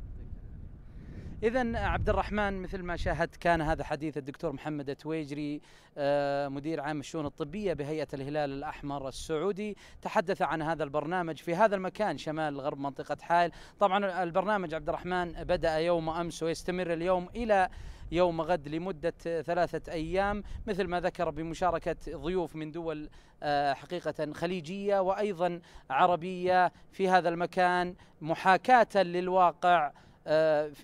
إذا عبد الرحمن مثل ما شاهدت كان هذا حديث الدكتور محمد التويجري آه، مدير عام الشؤون الطبية بهيئة الهلال الأحمر السعودي. تحدث عن هذا البرنامج في هذا المكان شمال غرب منطقة حائل. طبعا البرنامج عبد الرحمن بدأ يوم أمس ويستمر اليوم إلى يوم غد لمدة ثلاثة أيام مثل ما ذكر بمشاركة ضيوف من دول آه، حقيقة خليجية وأيضا عربية في هذا المكان. محاكاة للواقع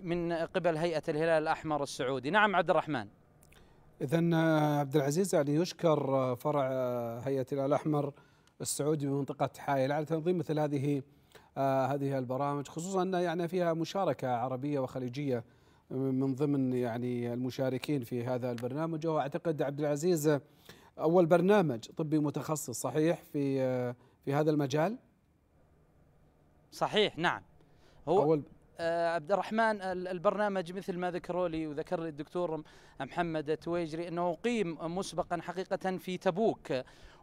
من قبل هيئة الهلال الأحمر السعودي. نعم عبد الرحمن. إذا آه، عبد العزيز يعني يشكر آه، فرع هيئة الهلال الأحمر السعودي بمنطقة حائل على تنظيم مثل هذه هذه البرامج خصوصا أن يعني فيها مشاركة عربية وخليجية من ضمن يعني المشاركين في هذا البرنامج. وأعتقد عبد العزيز أول برنامج طبي متخصص صحيح في في هذا المجال؟ صحيح نعم. هو أول آه، عبد الرحمن البرنامج مثل ما ذكروا لي وذكر لي الدكتور محمد التويجري أنه قيم مسبقا حقيقة في تبوك.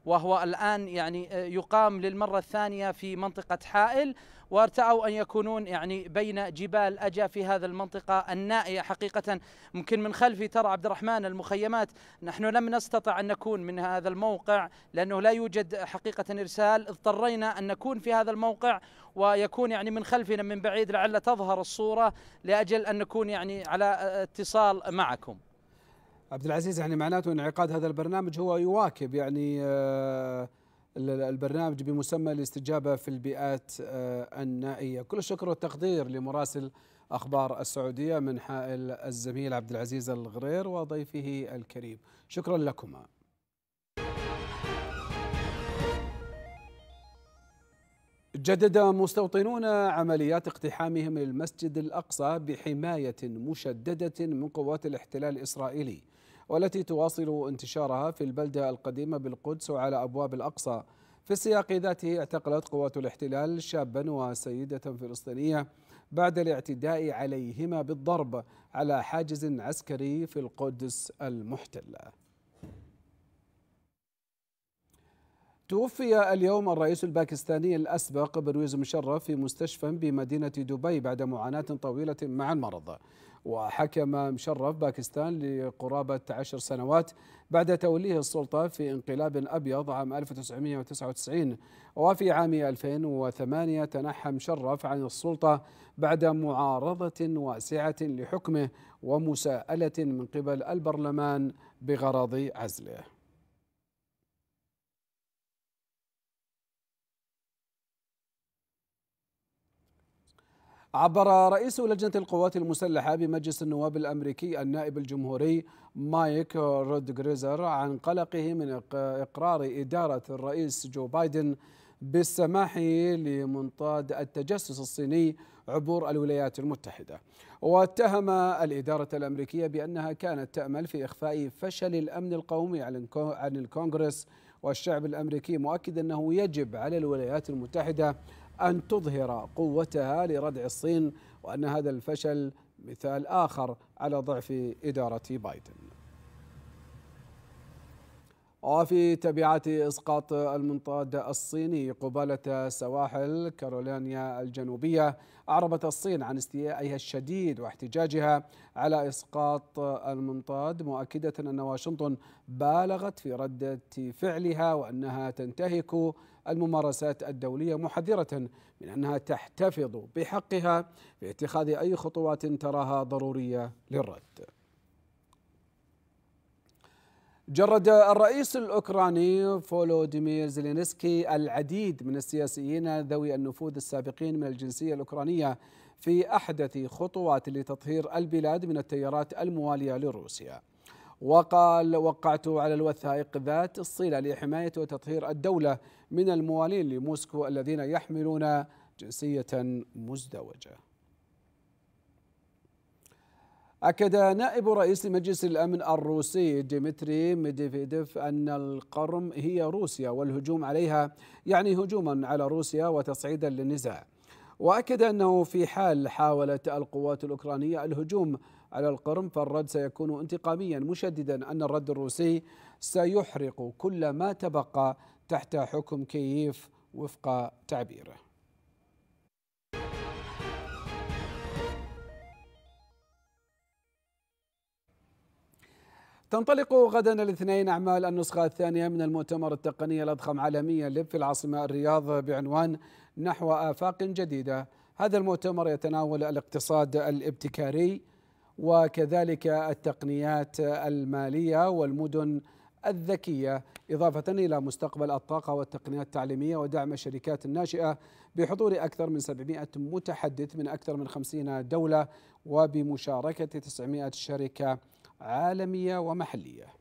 وهو الآن يعني آه، يقام للمرة الثانية في منطقة حائل وارتأوا أن يكونون يعني بين جبال أجا في هذا المنطقة النائية. حقيقة ممكن من خلفي ترى عبد الرحمن المخيمات نحن لم نستطع أن نكون من هذا الموقع لأنه لا يوجد حقيقة إرسال. اضطرينا أن نكون في هذا الموقع ويكون يعني من خلفنا من بعيد لعل تظهر الصورة لأجل أن نكون يعني على اتصال معكم. عبد العزيز يعني معناته انعقاد هذا البرنامج هو يواكب يعني آه، البرنامج بمسمى الاستجابة في البيئات آه، النائية. كل الشكر والتقدير لمراسل أخبار السعودية من حائل الزميل عبد العزيز الغرير وضيفه الكريم. شكرا لكما. جدد مستوطنون عمليات اقتحامهم للمسجد الأقصى بحماية مشددة من قوات الاحتلال الإسرائيلي. والتي تواصل انتشارها في البلدة القديمة بالقدس وعلى أبواب الأقصى. في السياق ذاته اعتقلت قوات الاحتلال شابا وسيدة فلسطينية بعد الاعتداء عليهما بالضرب على حاجز عسكري في القدس المحتلة. توفي اليوم الرئيس الباكستاني الأسبق برويز مشرف في مستشفى بمدينة دبي بعد معاناة طويلة مع المرض. وحكم مشرف باكستان لقرابة عشر سنوات بعد توليه السلطة في انقلاب أبيض عام 1999 وفي عام 2008 تنحى مشرف عن السلطة بعد معارضة واسعة لحكمه ومساءلة من قبل البرلمان بغرض عزله. عبر رئيس لجنة القوات المسلحة بمجلس النواب الأمريكي النائب الجمهوري مايك رودغريزر عن قلقه من إقرار إدارة الرئيس جو بايدن بالسماح لمنطاد التجسس الصيني عبور الولايات المتحدة. واتهم الإدارة الأمريكية بأنها كانت تأمل في إخفاء فشل الأمن القومي عن الكونغرس. والشعب الأمريكي مؤكدا أنه يجب على الولايات المتحدة أن تظهر قوتها لردع الصين وأن هذا الفشل مثال آخر على ضعف إدارة بايدن. وفي تبعات إسقاط المنطاد الصيني قبالة سواحل كارولينيا الجنوبية أعربت الصين عن استيائها الشديد واحتجاجها على إسقاط المنطاد مؤكدة أن واشنطن بالغت في ردة فعلها وأنها تنتهك الممارسات الدولية محذرة من أنها تحتفظ بحقها في اتخاذ أي خطوات تراها ضرورية للرد. جرد الرئيس الأوكراني فولوديمير زيلينسكي العديد من السياسيين ذوي النفوذ السابقين من الجنسية الأوكرانية في أحدث خطوات لتطهير البلاد من التيارات الموالية لروسيا. وقال وقعت على الوثائق ذات الصلة لحماية وتطهير الدولة من الموالين لموسكو الذين يحملون جنسية مزدوجة. أكد نائب رئيس مجلس الأمن الروسي ديمتري ميدفيديف أن القرم هي روسيا والهجوم عليها يعني هجوما على روسيا وتصعيدا للنزاع. وأكد أنه في حال حاولت القوات الأوكرانية الهجوم على القرم فالرد سيكون انتقاميا مشددا أن الرد الروسي سيحرق كل ما تبقى تحت حكم كييف وفق تعبيره. تنطلق غدا الاثنين أعمال النسخة الثانية من المؤتمر التقني الأضخم عالميا لب في العاصمة الرياض بعنوان نحو آفاق جديدة. هذا المؤتمر يتناول الاقتصاد الابتكاري وكذلك التقنيات المالية والمدن الذكية إضافة إلى مستقبل الطاقة والتقنيات التعليمية ودعم الشركات الناشئة بحضور أكثر من 700 متحدث من أكثر من 50 دولة وبمشاركة 900 شركة عالمية ومحلية.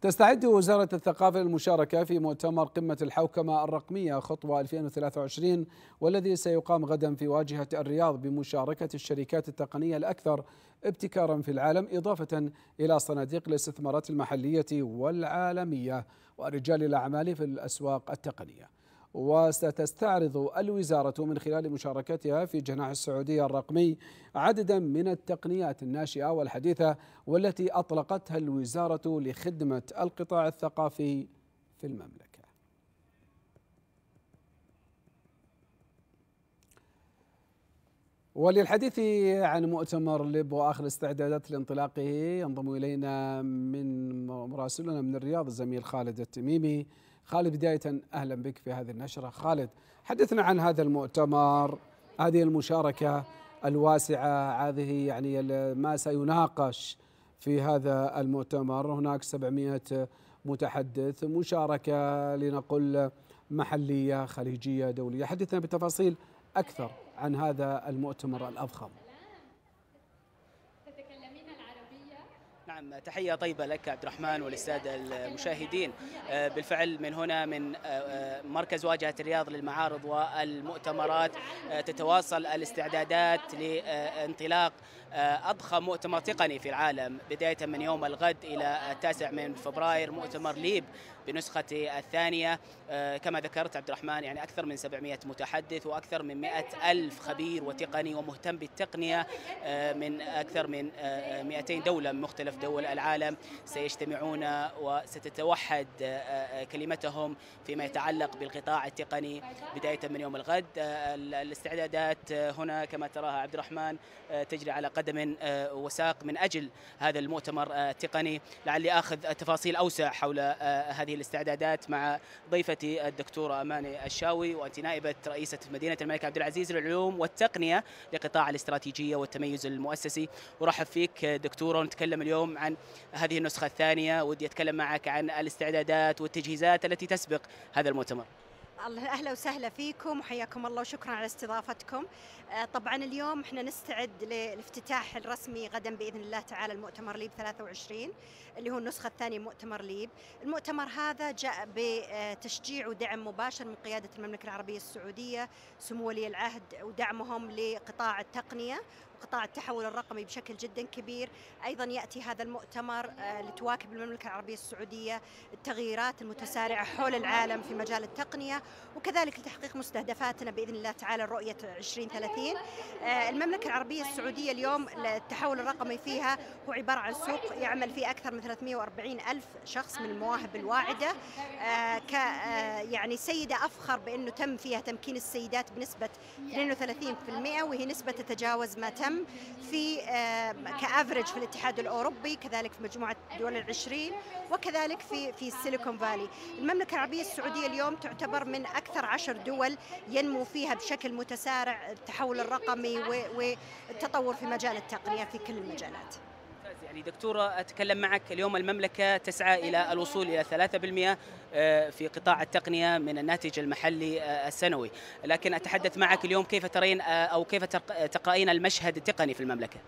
تستعد وزارة الثقافة للمشاركة في مؤتمر قمة الحوكمة الرقمية خطوة 2023 والذي سيقام غدا في واجهة الرياض بمشاركة الشركات التقنية الأكثر ابتكارا في العالم إضافة إلى صناديق الاستثمارات المحلية والعالمية ورجال الأعمال في الأسواق التقنية. وستستعرض الوزارة من خلال مشاركتها في جناح السعودية الرقمي عددا من التقنيات الناشئة والحديثة والتي أطلقتها الوزارة لخدمة القطاع الثقافي في المملكة. وللحديث عن مؤتمر لب وآخر الاستعدادات لانطلاقه ينضم إلينا من مراسلنا من الرياض الزميل خالد التميمي. خالد بداية أهلا بك في هذه النشرة. خالد حدثنا عن هذا المؤتمر هذه المشاركة الواسعة هذه يعني ما سيناقش في هذا المؤتمر. هناك 700 متحدث مشاركة لنقل محلية خليجية دولية. حدثنا بتفاصيل أكثر عن هذا المؤتمر الأضخم. نعم تحية طيبة لك عبد الرحمن وللسادة المشاهدين. آه، بالفعل من هنا من آه، آه، مركز واجهة الرياض للمعارض والمؤتمرات تتواصل الاستعدادات لانطلاق أضخم مؤتمر تقني في العالم بداية من يوم الغد إلى التاسع من فبراير مؤتمر ليب. بنسخته الثانية. كما ذكرت عبد الرحمن يعني أكثر من 700 متحدث وأكثر من 100 ألف خبير وتقني ومهتم بالتقنية من أكثر من 200 دولة من مختلف دول العالم سيجتمعون وستتوحد كلمتهم فيما يتعلق بالقطاع التقني. بداية من يوم الغد الاستعدادات هنا كما تراها عبد الرحمن تجري على قدم وساق من أجل هذا المؤتمر التقني. لعلي أخذ تفاصيل أوسع حول هذه الاستعدادات مع ضيفتي الدكتورة أماني الشاوي وأنت نائبة رئيسة مدينة الملك عبد العزيز للعلوم والتقنية لقطاع الاستراتيجية والتميز المؤسسي. ورحب فيك دكتورة نتكلم اليوم عن هذه النسخة الثانية. ودي أتكلم معك عن الاستعدادات والتجهيزات التي تسبق هذا المؤتمر. الله أهلا وسهلا فيكم وحياكم الله وشكرا على استضافتكم. طبعا اليوم إحنا نستعد للافتتاح الرسمي غدا بإذن الله تعالى المؤتمر ليب 23 اللي هو النسخة الثانية مؤتمر ليب. المؤتمر هذا جاء بتشجيع ودعم مباشر من قيادة المملكة العربية السعودية سمو ولي العهد ودعمهم لقطاع التقنية قطاع التحول الرقمي بشكل جدا كبير. أيضا يأتي هذا المؤتمر لتواكب المملكة العربية السعودية التغييرات المتسارعة حول العالم في مجال التقنية وكذلك لتحقيق مستهدفاتنا بإذن الله تعالى رؤية 2030 المملكة العربية السعودية اليوم التحول الرقمي فيها هو عبارة عن سوق يعمل فيه أكثر من 340 ألف شخص من المواهب الواعدة. ك يعني سيدة أفخر بأنه تم فيها تمكين السيدات بنسبة 32% وهي نسبة تتجاوز ما تم تم في كافرج في الاتحاد الأوروبي كذلك في مجموعة دول العشرين وكذلك في في السيليكون فالي. المملكة العربية السعودية اليوم تعتبر من أكثر عشر دول ينمو فيها بشكل متسارع التحول الرقمي والتطور في مجال التقنية في كل المجالات. يعني دكتورة أتكلم معك اليوم المملكة تسعى إلى الوصول إلى 3% في قطاع التقنية من الناتج المحلي السنوي. لكن أتحدث معك اليوم كيف ترين أو كيف تقرأين المشهد التقني في المملكة؟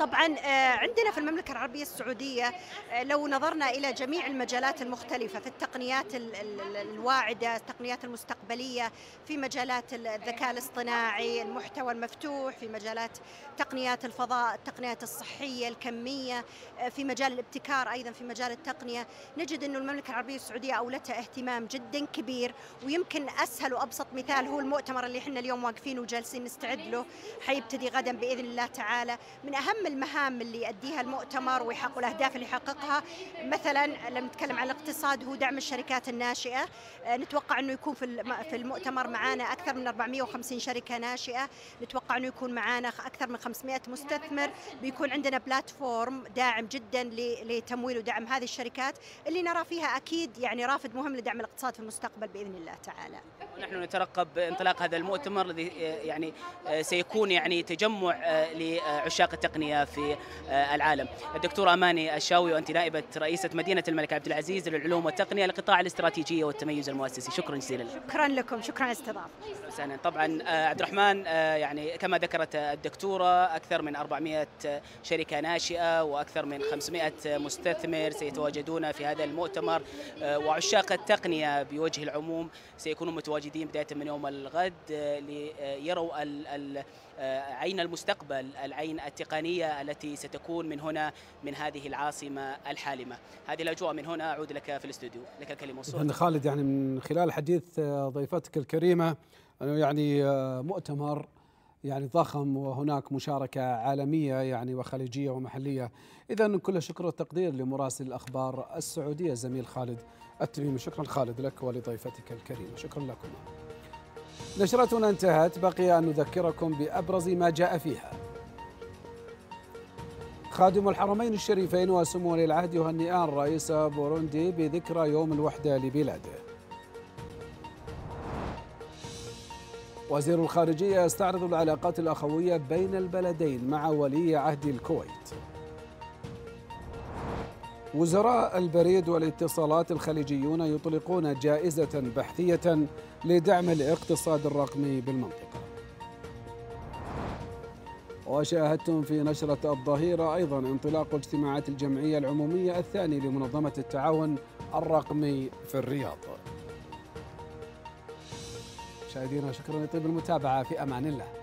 طبعا عندنا في المملكة العربية السعودية لو نظرنا إلى جميع المجالات المختلفة في التقنيات الواعدة التقنيات المستقبلية في مجالات الذكاء الاصطناعي المحتوى المفتوح في مجالات تقنيات الفضاء التقنيات الصحية الكمية في مجال الابتكار أيضا في مجال التقنية. نجد أن المملكة العربية السعودية أولتها اهتمام جدا كبير ويمكن أسهل وأبسط مثال هو المؤتمر اللي إحنا اليوم واقفين وجالسين نستعد له حيبتدي غدا بإذن الله تعالى. من أهم المهام اللي يؤديها المؤتمر ويحقق الأهداف اللي يحققها. مثلا لما نتكلم عن الاقتصاد هو دعم الشركات الناشئة. نتوقع أنه يكون في في المؤتمر معانا أكثر من 450 شركة ناشئة. نتوقع أنه يكون معانا أكثر من 500 مستثمر. بيكون عندنا بلاتفورم داعم جدا لتمويل ودعم هذه الشركات. اللي نرى فيها أكيد يعني رافد مهم لدعم الاقتصاد في المستقبل بإذن الله تعالى. نحن نترقب انطلاق هذا المؤتمر الذي يعني سيكون يعني تجمع لعشاق التقنيه في العالم. الدكتورة أماني الشاوي وأنت نائبة رئيسة مدينة الملك عبد العزيز للعلوم والتقنية لقطاع الاستراتيجيه والتميز المؤسسي، شكرا جزيلا لك. شكرا لكم، شكرا على الاستضافة. حسنا طبعا عبد الرحمن يعني كما ذكرت الدكتورة أكثر من 400 شركة ناشئة وأكثر من 500 مستثمر سيتواجدون في هذا المؤتمر وعشاق التقنية بوجه العموم سيكونوا متواجدين بداية من يوم الغد ليروا عين المستقبل العين التقنية التي ستكون من هنا من هذه العاصمة الحالمة. هذه الأجواء من هنا أعود لك في الاستوديو. لك الكلمة والصوت خالد يعني من خلال حديث ضيفتك الكريمة أنه يعني مؤتمر يعني ضخم وهناك مشاركة عالمية يعني وخليجية ومحلية. إذا كل شكر والتقدير لمراسل الأخبار السعودية الزميل خالد التميمي. شكرا خالد لك ولضيفتك الكريمة. شكرا لكم. نشرتنا انتهت بقي أن نذكركم بأبرز ما جاء فيها. خادم الحرمين الشريفين وسمو ولي العهد يهنئان رئيس بوروندي بذكرى يوم الوحدة لبلاده. وزير الخارجية يستعرض العلاقات الأخوية بين البلدين مع ولي عهد الكويت. وزراء البريد والاتصالات الخليجيون يطلقون جائزة بحثية لدعم الاقتصاد الرقمي بالمنطقة. وشاهدتم في نشرة الظهيرة أيضا انطلاق اجتماعات الجمعية العمومية الثاني لمنظمة التعاون الرقمي في الرياض. مشاهدينا شكرا لطيب المتابعة في أمان الله.